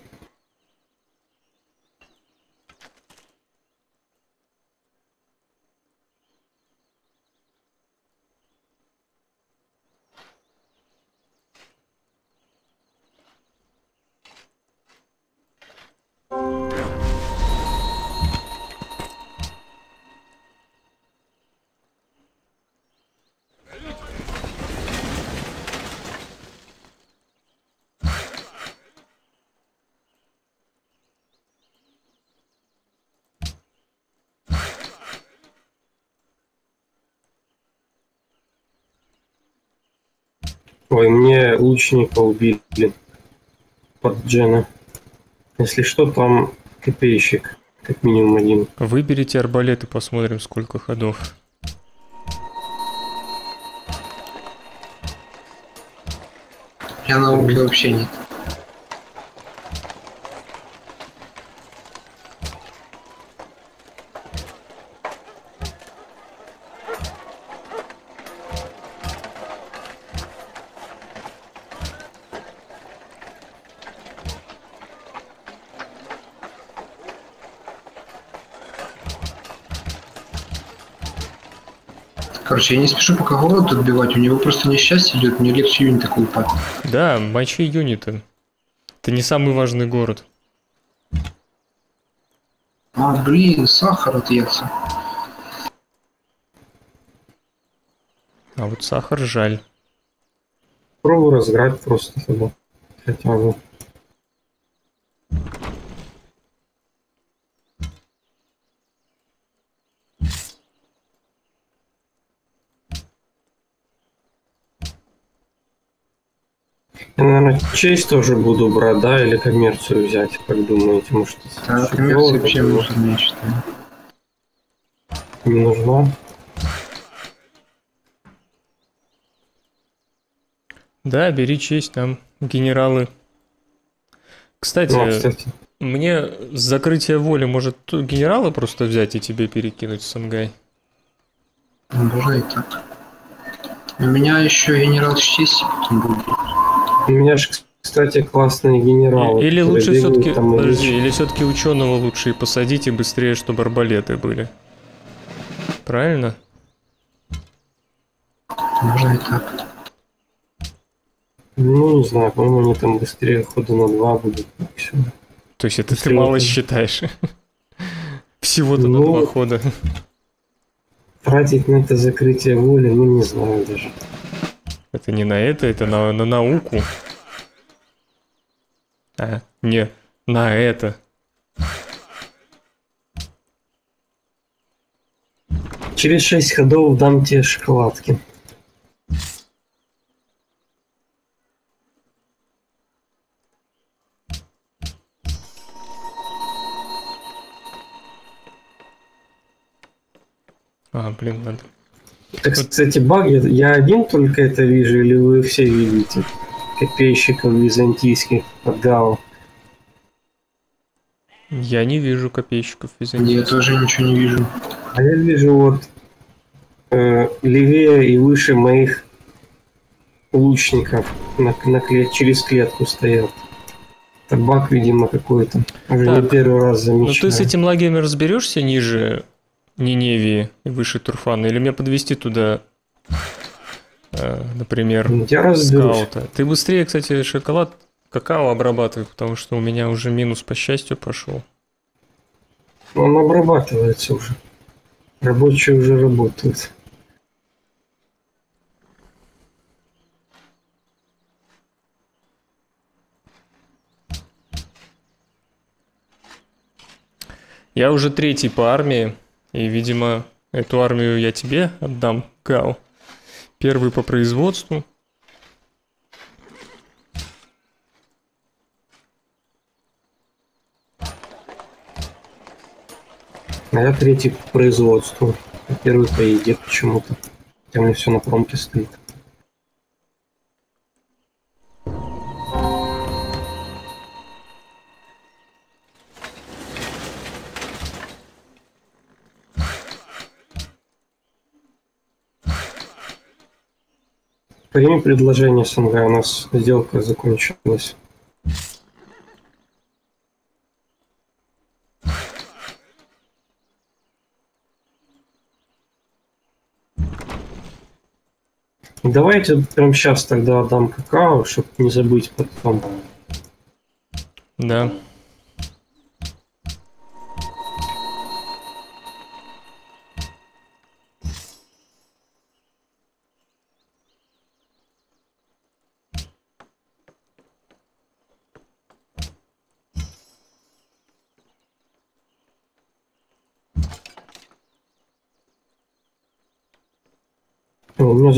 Ой, мне лучника убили под Джена. Если что, там копейщик, как минимум один. Выберите арбалет и посмотрим, сколько ходов. Я науки вообще нет. Короче, я не спешу пока город отбивать, у него просто несчастье идет, мне легче юнита колупать. Да, мочи юниты. Это не самый важный город. А, блин, сахар отъелся. А вот сахар жаль. Пробую разыграть просто тогда. Хотя бы. Я, наверное, честь тоже буду брать, да, или коммерцию взять, как думаете, может, чемпион коммерция вообще нужна, я считаю. не нужна? Да, бери честь, там генералы. Кстати, Ну, кстати, мне с закрытия воли может генерала просто взять и тебе перекинуть в Сангай. Ну, Можно и так. У меня еще генерал с чести потом будет. У меня же, кстати, классные генералы. или лучше все-таки, подожди, или все-таки ученого лучше и посадить и быстрее, чтобы арбалеты были. Правильно? Можно и так. Ну, не знаю, по-моему, они там быстрее хода на два будут. То есть это ты Быстрее мало там. считаешь. Всего-то на Ну, два хода. Тратить на это закрытие воли, ну, не знаю даже. Это не на это, это на, на науку. А, не, на это. Через шесть ходов дам тебе шоколадки. А, блин, надо. Так, кстати, баг, я, я один только это вижу, или вы все видите? Копейщиков византийских отдал. Я не вижу копейщиков из Я тоже ничего не вижу. А я вижу вот э, левее и выше моих лучников на, на клет, через клетку стоят. Это баг, видимо, какой-то. Уже не Так, первый раз Ну замечаю. ты с этим лагерем разберешься ниже Ниневии и выше Турфана? Или мне подвести туда, э, например, Я разберусь. скаута? Ты быстрее, кстати, шоколад, какао обрабатывай, потому что у меня уже минус по счастью пошел. Он обрабатывается уже. Рабочие уже работают. Я уже третий по армии, и, видимо, эту армию я тебе отдам, Гао. Первый по производству. А я третий по производству. Первый по еде почему-то. У меня все на промке стоит. Прими предложение, Сангай, у нас сделка закончилась. Давайте прямо сейчас тогда отдам какао, чтобы не забыть потом. Да.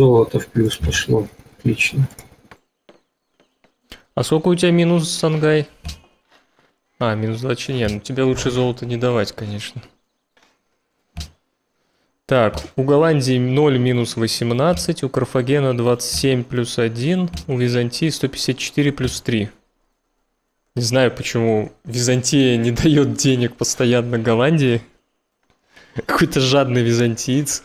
Золото в плюс пошло. Отлично. А сколько у тебя минус, Сангай? А, минус 20 нет. Ну тебе лучше золото не давать, конечно. Так, у Голландии 0 минус 18, у Карфагена 27 плюс 1, у Византии 154 плюс 3. Не знаю, почему Византия не дает денег постоянно Голландии. Какой-то жадный византиец.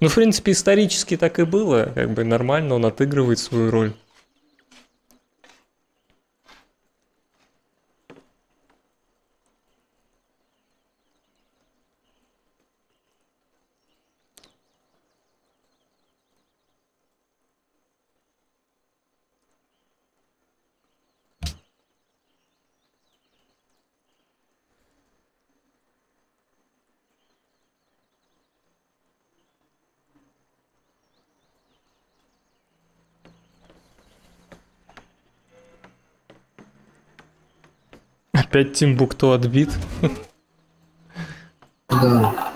Ну, в принципе, исторически так и было. Как бы нормально, он отыгрывает свою роль. Опять Тимбукту отбит. Да.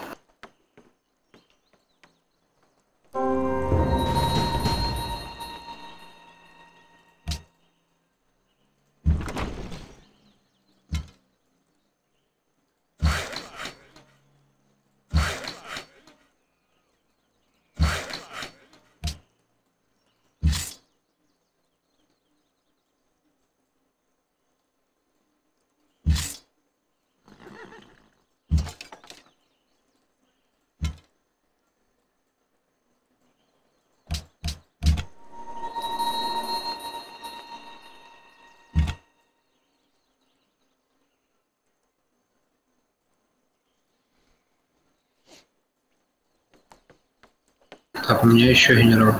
Так, у меня еще генерал.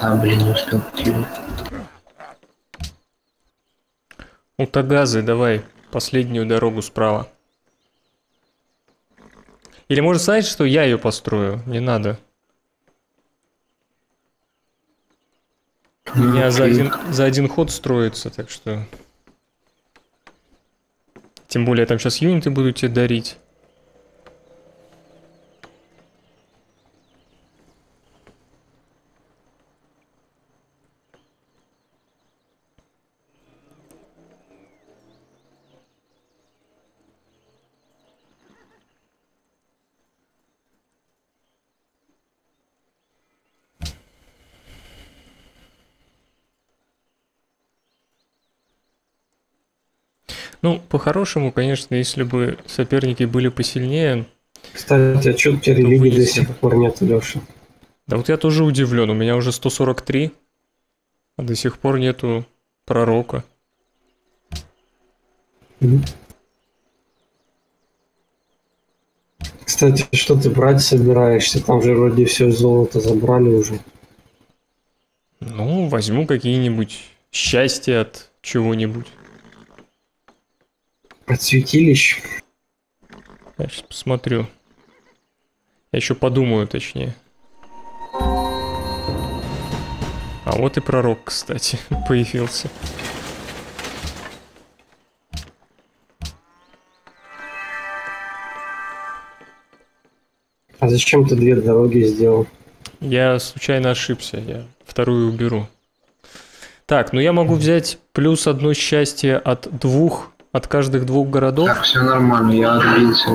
А, блин, не успел активировать. У Тагазы давай последнюю дорогу справа. Или может сказать, что я ее построю? Не надо. У меня за один, за один ход строится, так что... Тем более там сейчас юниты будут тебе дарить. Ну, по-хорошему, конечно, если бы соперники были посильнее. Кстати, а что религии до сих пор нет, Леша? Да вот я тоже удивлен, у меня уже 143, а до сих пор нету пророка. Кстати, что ты брать собираешься? Там же вроде все золото забрали уже. Ну, возьму какие-нибудь счастья от чего-нибудь. От святилищ. Я сейчас посмотрю. Я еще подумаю, точнее. А вот и пророк, кстати, появился. А зачем ты две дороги сделал? Я случайно ошибся, я вторую уберу. Так, ну я могу взять плюс одно счастье от двух, от каждых двух городов. Так, все нормально, я отбился.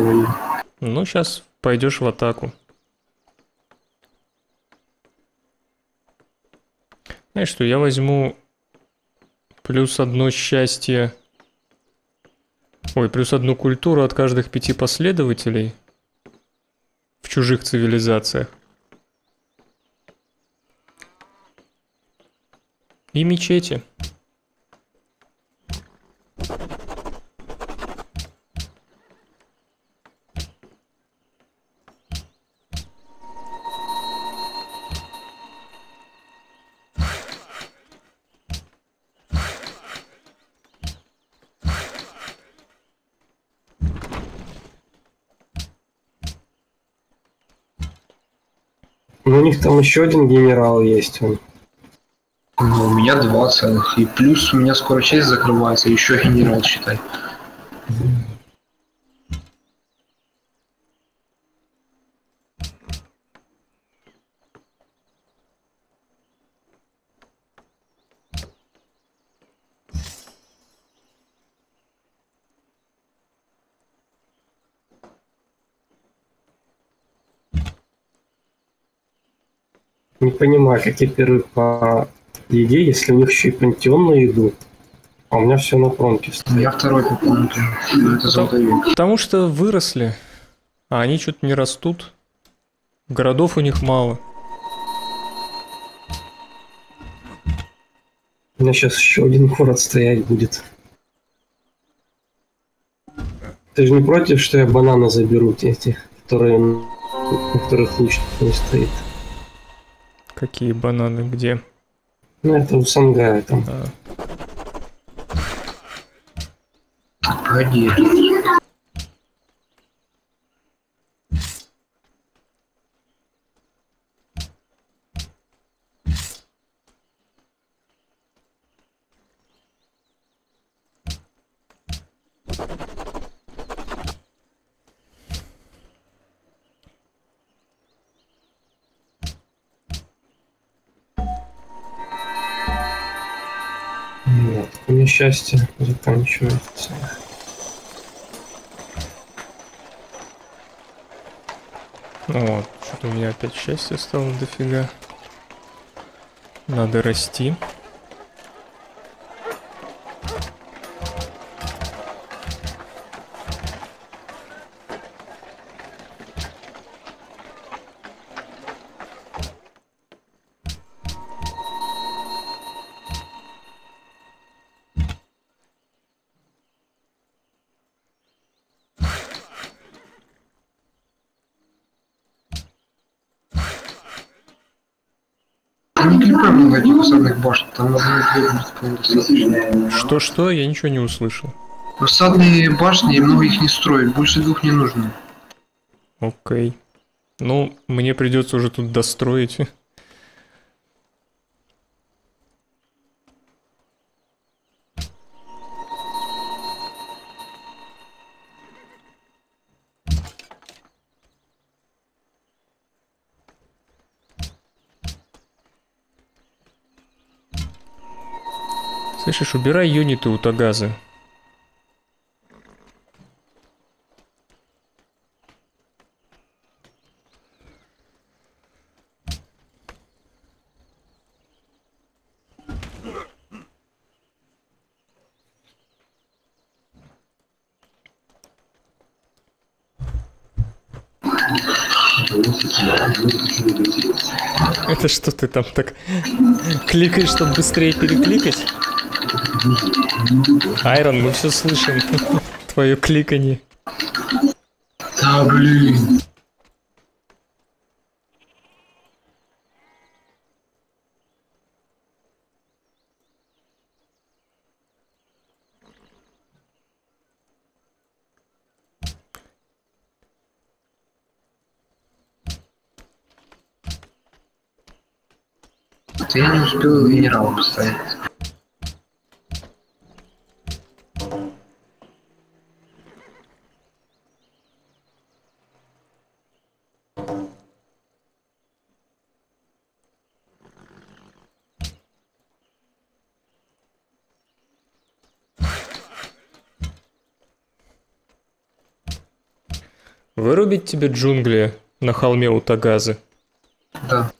Ну, сейчас пойдешь в атаку. Знаешь что, я возьму плюс одно счастье... Ой, плюс одну культуру от каждых пяти последователей в чужих цивилизациях. И мечети. У них там еще один генерал есть. Он. Ну, у меня два целых. И плюс у меня скоро честь закрывается, еще генерал, считай. Понимаю, какие первые по еде, если у них еще и пантеон на еду. А у меня все на промке стоит. Я второй по Это век. Потому что выросли, а они что-то не растут. Городов у них мало. У меня сейчас еще один город стоять будет. Ты же не против, что я бананы заберу, те, эти, которые, на которых луч не стоит? Какие бананы, где? Ну, это у Сангая там. А, Погоди. Счастье заканчивается. Вот, что-то у меня опять счастья стало дофига. Надо расти. Что-что? Я ничего не услышал. Осадные башни, много их не строить, больше двух не нужно. Окей. Ну, мне придется уже тут достроить. Слышишь, убирай юниты у Тагазы. Это что ты там так кликаешь, чтобы быстрее перекликать? Айрон, мы все слышим. Твое кликанье. Да, блин. Я не успел генерала поставить. Вырубить тебе джунгли на холме у Тагазы? Да.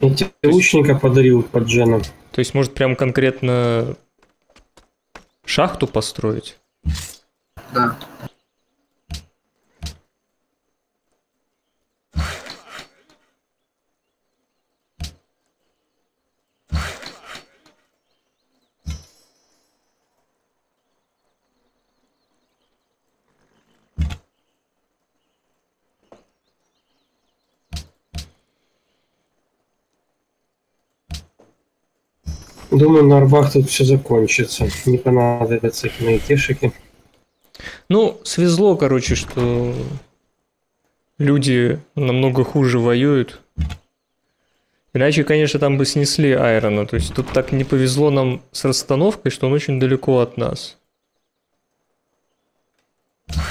Я тебе лучника подарил под Дженом. То есть, может, прям конкретно шахту построить? Да. Думаю, на арбах тут все закончится. Не понадобятся кешики. Ну, свезло, короче, что люди намного хуже воюют. Иначе, конечно, там бы снесли Айрона. То есть тут так не повезло нам с расстановкой, что он очень далеко от нас.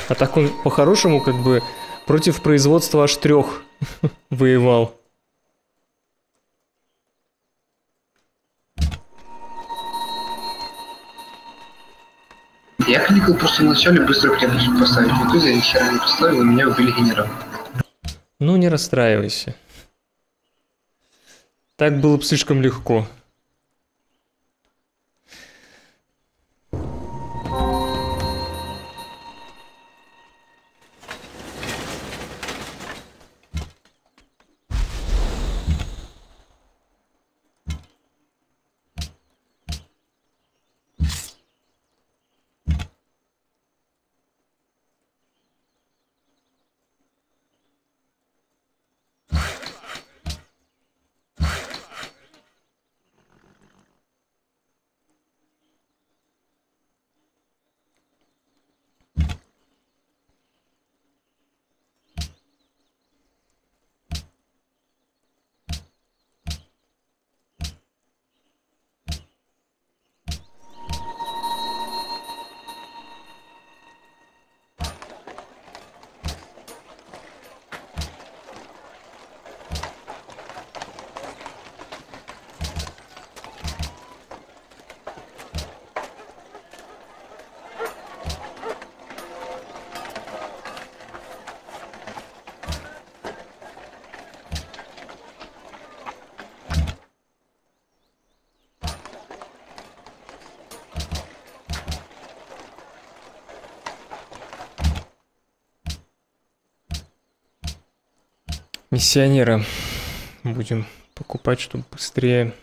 А так он по-хорошему как бы против производства аж трех воевал. Я кликал просто вначале быстро тут поставить. В итоге я ни хера не поставил, и меня убили генерал. Ну, не расстраивайся. Так было бы слишком легко. Миссионера будем покупать, чтобы быстрее.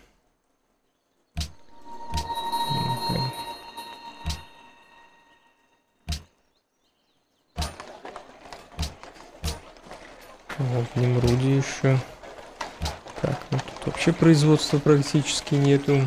Вот, Немруди еще. Так, ну тут вообще производства практически нету.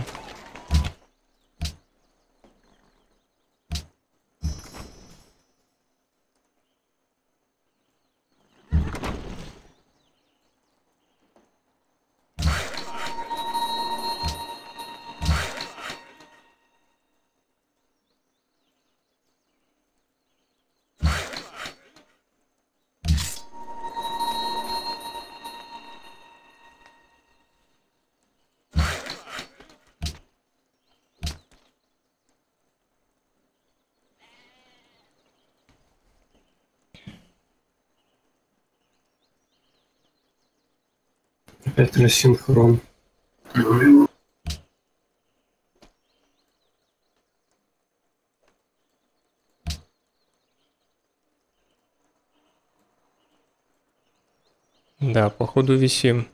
Рассинхрон. Да, походу висим.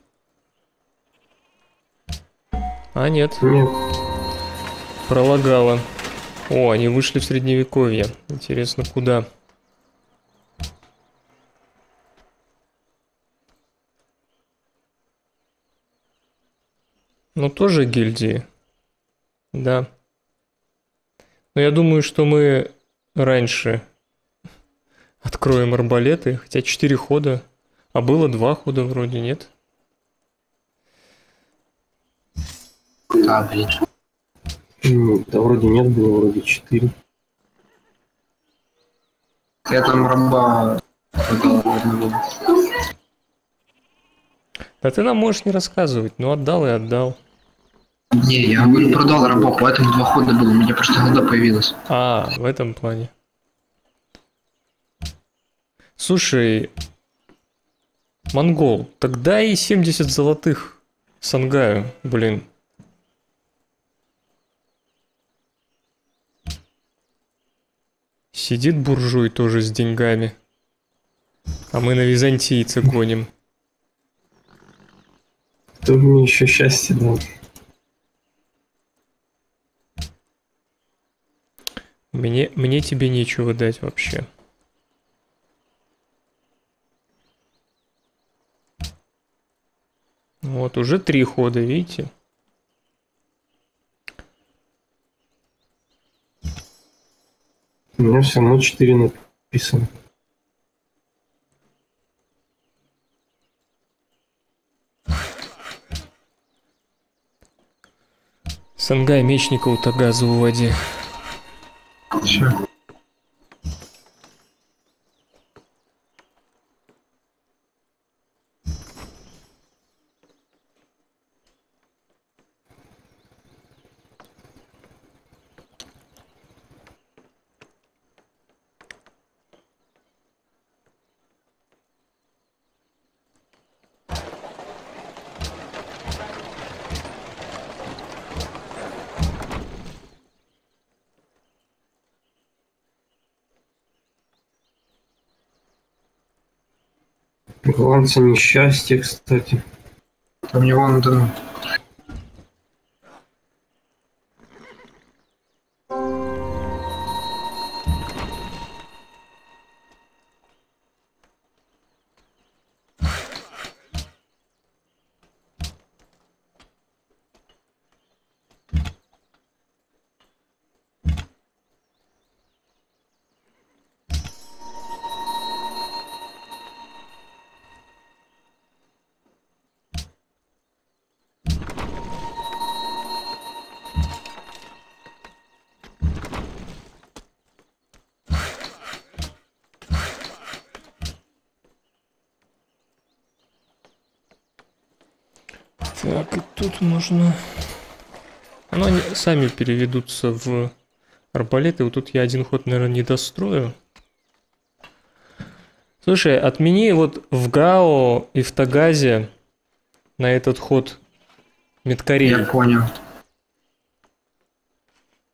А, нет, Нет, пролагало. О, они вышли в средневековье. Интересно, куда? Ну, тоже гильдии. Да. Но я думаю, что мы раньше откроем арбалеты, хотя 4 хода. А было два хода вроде, нет? Да, да вроде нет, было вроде 4. Я там раба. Да ты нам можешь не рассказывать, ну отдал и отдал. Не, я говорю, продал раба, поэтому два хода было, у меня просто голда появилась. А, в этом плане. Слушай, Монгол, тогда и 70 золотых Сангаю, блин. Сидит буржуй тоже с деньгами. А мы на византийца гоним. Кто мне еще счастье дал? Мне, мне тебе нечего дать вообще. Вот, уже три хода, видите? У меня все равно 4 написано. Сангай мечника у Тагаза уводи. Все. Гланца несчастья, кстати. У него он сами переведутся в арбалеты. Вот тут я один ход, наверное, не дострою. Слушай, отмени вот в Гао и в Тагазе на этот ход медкарей. Я понял.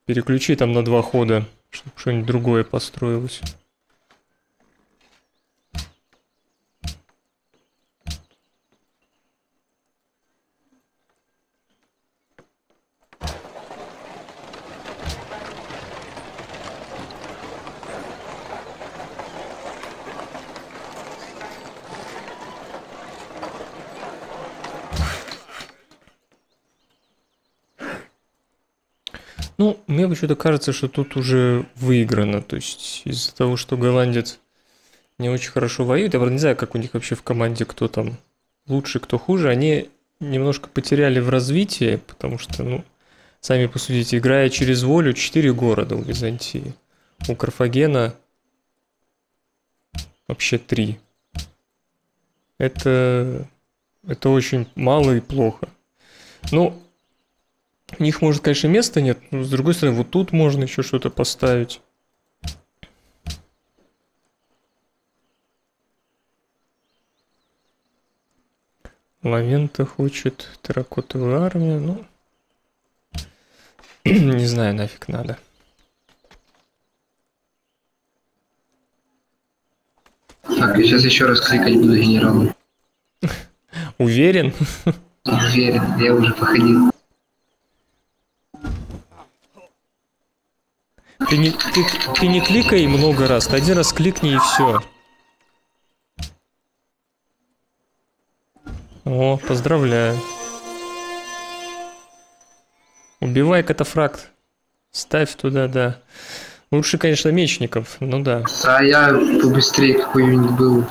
Переключи там на два хода, чтобы что-нибудь другое построилось. Ну, мне почему-то кажется, что тут уже выиграно. То есть из-за того, что голландец не очень хорошо воюет, я правда не знаю, как у них вообще в команде, кто там лучше, кто хуже, они немножко потеряли в развитии, потому что, ну, сами посудите, играя через волю, 4 города у Византии. У Карфагена вообще 3. Это, это очень мало и плохо. Ну, у них, может, конечно, места нет, но с другой стороны, вот тут можно еще что-то поставить. Лавента хочет терракотовую армию, ну... Не знаю, нафиг надо. Так, я сейчас еще раз кликать буду генералом. Уверен? Уверен, я уже походил. Ты не, ты, ты не кликай много раз, ты один раз кликни и все. О, поздравляю. Убивай катафракт. Ставь туда, да. Лучше, конечно, мечников, ну да. А я побыстрее какой-нибудь был.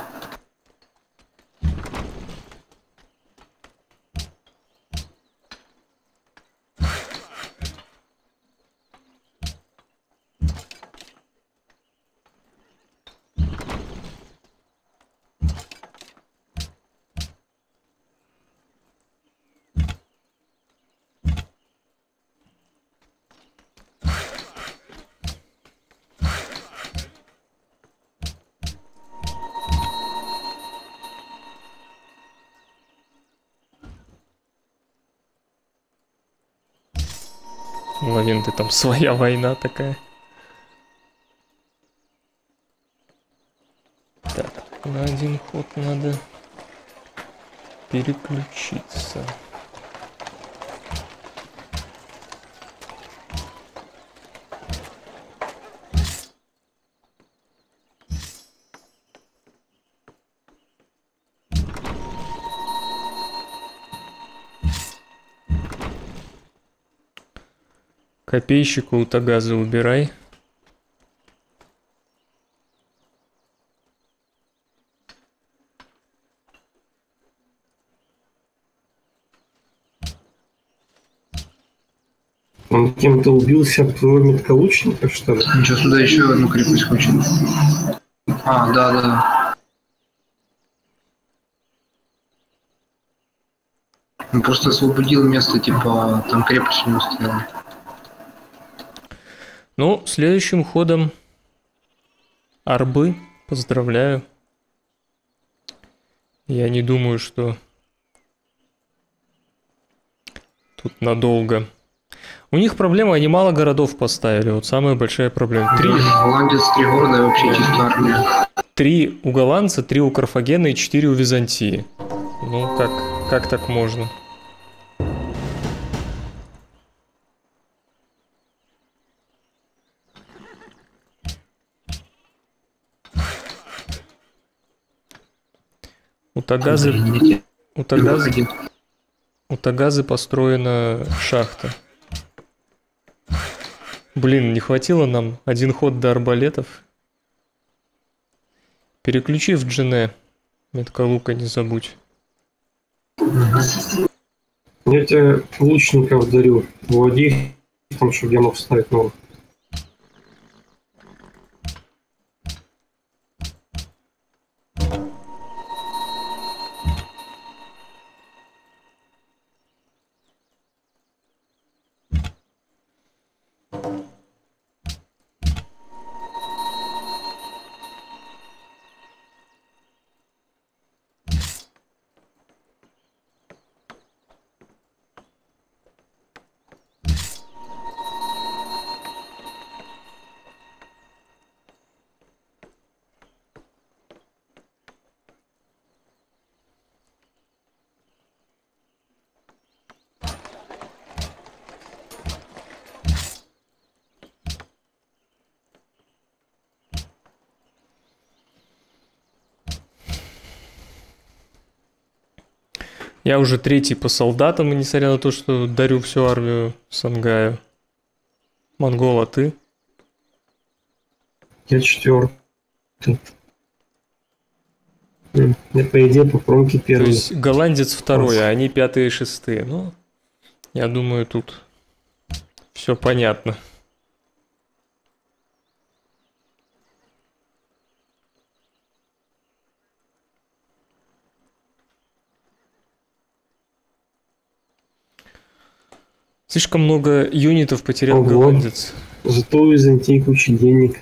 своя война такая. Так, на один ход надо переключиться. Копейщика у Тагаза убирай. Он кем-то убился об твоего метколучника, что ли? Ничего, сюда еще одну крепость хочет. А, да, да. Он просто освободил место, типа, там крепость у него стояла. Ну, следующим ходом Арбы. Поздравляю. Я не думаю, что тут надолго. У них проблема, они мало городов поставили. Вот самая большая проблема. Три, Голландец, три города вообще чисто армия. три у голландца, три у Карфагена и четыре у Византии. Ну, как, как так можно? У Тагазы, у Тагазы, у Тагазы построена шахта. Блин, не хватило нам один ход до арбалетов. Переключи в Джене. Метка лука не забудь. Я тебе лучников дарю. Их там, чтобы я мог ставить новых. Я уже третий по солдатам, и несмотря на то, что дарю всю армию Сангаю. Монгол, а ты? Я четвертый. Я, по идее, по промке То первый. есть голландец второй, а они пятые и шестые. Ну, я думаю, тут все понятно. Слишком много юнитов потерял Ого. голландец. Зато у Византии куча денег.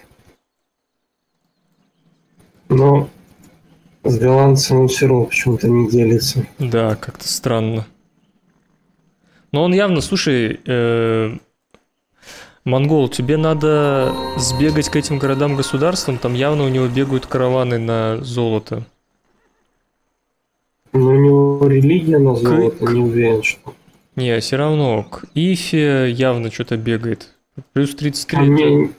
Но с голландцем он все равно почему-то не делится. Да, как-то странно. Но он явно, слушай, э, Монгол, тебе надо сбегать к этим городам-государствам, там явно у него бегают караваны на золото. Но у него религия на золото, К- не уверен, что. Не, все равно, к Ифе явно что-то бегает. Плюс 33. А мне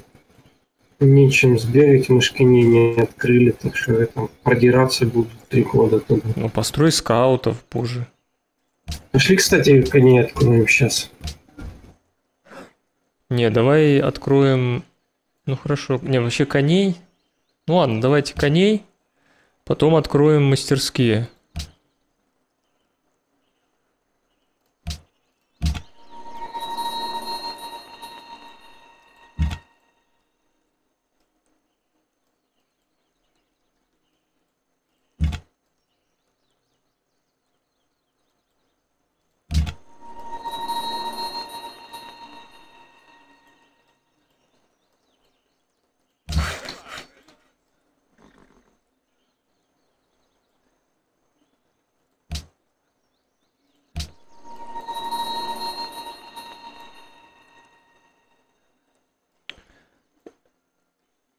нечем сбегать, мы ж коней не открыли, так что там продираться буду три года туда. Ну, построй скаутов, боже. Пошли, кстати, коней откроем сейчас. Не, давай откроем... Ну, хорошо. Не, вообще коней. Ну, ладно, давайте коней. Потом откроем мастерские.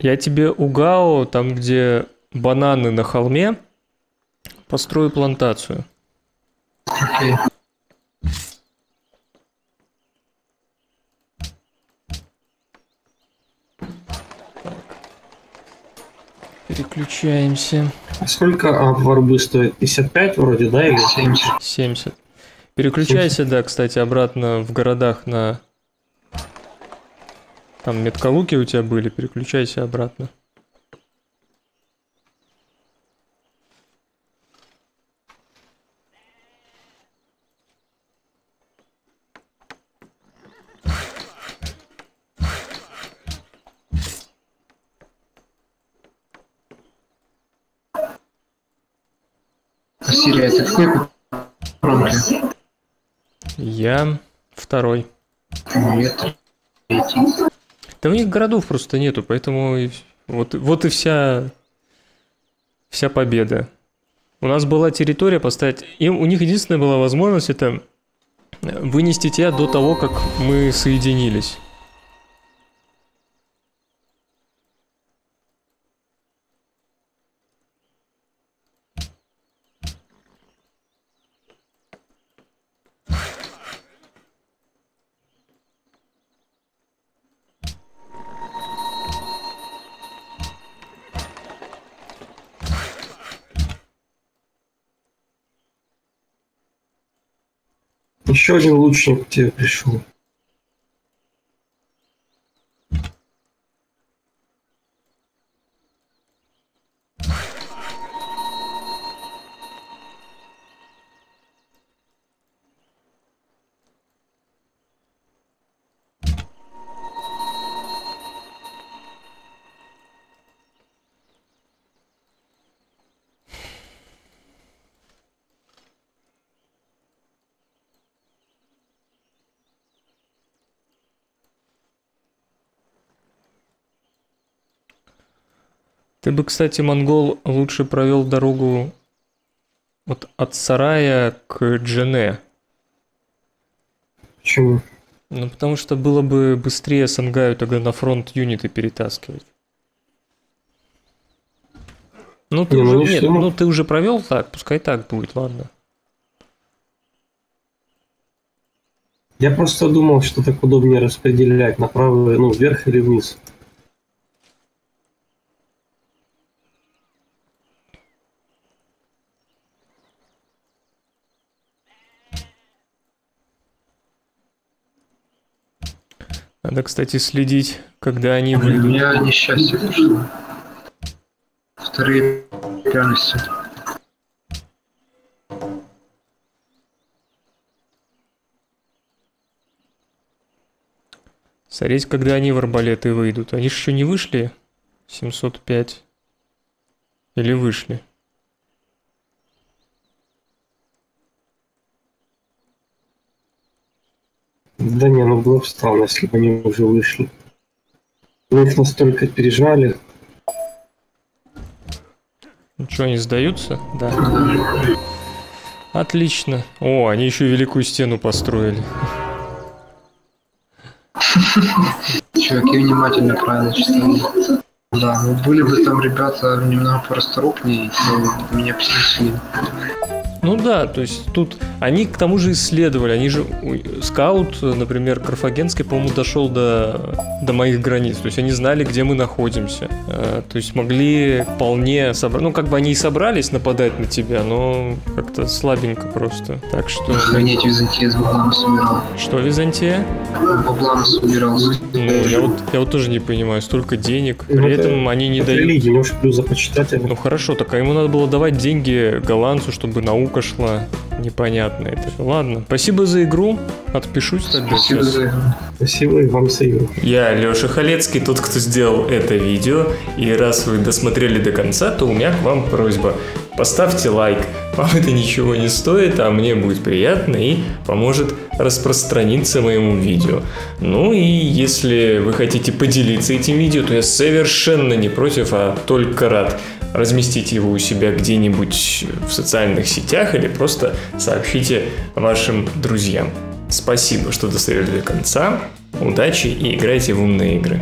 Я тебе у Гао, там, где бананы на холме, построю плантацию. Окей. Переключаемся. А сколько варбы стоит? 55 вроде, да? Или 70. 70. Переключайся, да, кстати, обратно в городах на... Там меткалуки у тебя были, переключайся обратно. Сирия, это какой? Я второй. Нет. Третий. Да у них городов просто нету, поэтому вот, вот и вся, вся победа. У нас была территория поставить... Им, у них единственная была возможность это вынести тебя до того, как мы соединились. Еще один лучник к тебе пришел. Ты бы, кстати, монгол, лучше провел дорогу вот от сарая к Джене. Почему? Ну, потому что было бы быстрее Сангаю тогда на фронт юниты перетаскивать. Ну, ты Не, ну, уже, не нет, ну ты уже провел так, пускай так будет, ладно. Я просто думал, что так удобнее распределять направо, ну, вверх или вниз. Надо, кстати, следить, когда они У выйдут. меня несчастье пришло. Вторые пряности. Смотреть, когда они в арбалеты выйдут. Они же еще не вышли? 705. Или вышли? Да не, ну было бы странно, если бы они уже вышли. Мы их настолько пережали. Ну что, они сдаются? Да. Отлично. О, они еще великую стену построили. Чуваки внимательно правильно читали. Да, ну были бы там ребята немного порасторопнее, то меня бы снесли. Ну да, то есть тут они к тому же исследовали, они же скаут, например, Карфагенский, по-моему, дошел до, до моих границ, то есть они знали, где мы находимся, Э, то есть могли вполне собрать, ну как бы они и собрались нападать на тебя, но как-то слабенько просто, так что... Охренеть, Византия с. Что, Византия? Баблами собирался. Ну, я вот, я вот тоже не понимаю, столько денег, Ну, при это- этом они не От дают... религии, может, плюс за почитателя. Ну хорошо, так а ему надо было давать деньги голландцу, чтобы наука шла. Непонятно это. Ладно. Спасибо за игру. Отпишусь тогда Спасибо сейчас. за игру. Спасибо и вам за игру. Я Леша Халецкий, тот, кто сделал это видео. И раз вы досмотрели до конца, то у меня к вам просьба. Поставьте лайк. Вам это ничего не стоит, а мне будет приятно и поможет распространиться моему видео. Ну и если вы хотите поделиться этим видео, то я совершенно не против, а только рад разместить его у себя где-нибудь в социальных сетях или просто сообщите вашим друзьям. Спасибо, что досмотрели до конца. Удачи и играйте в умные игры.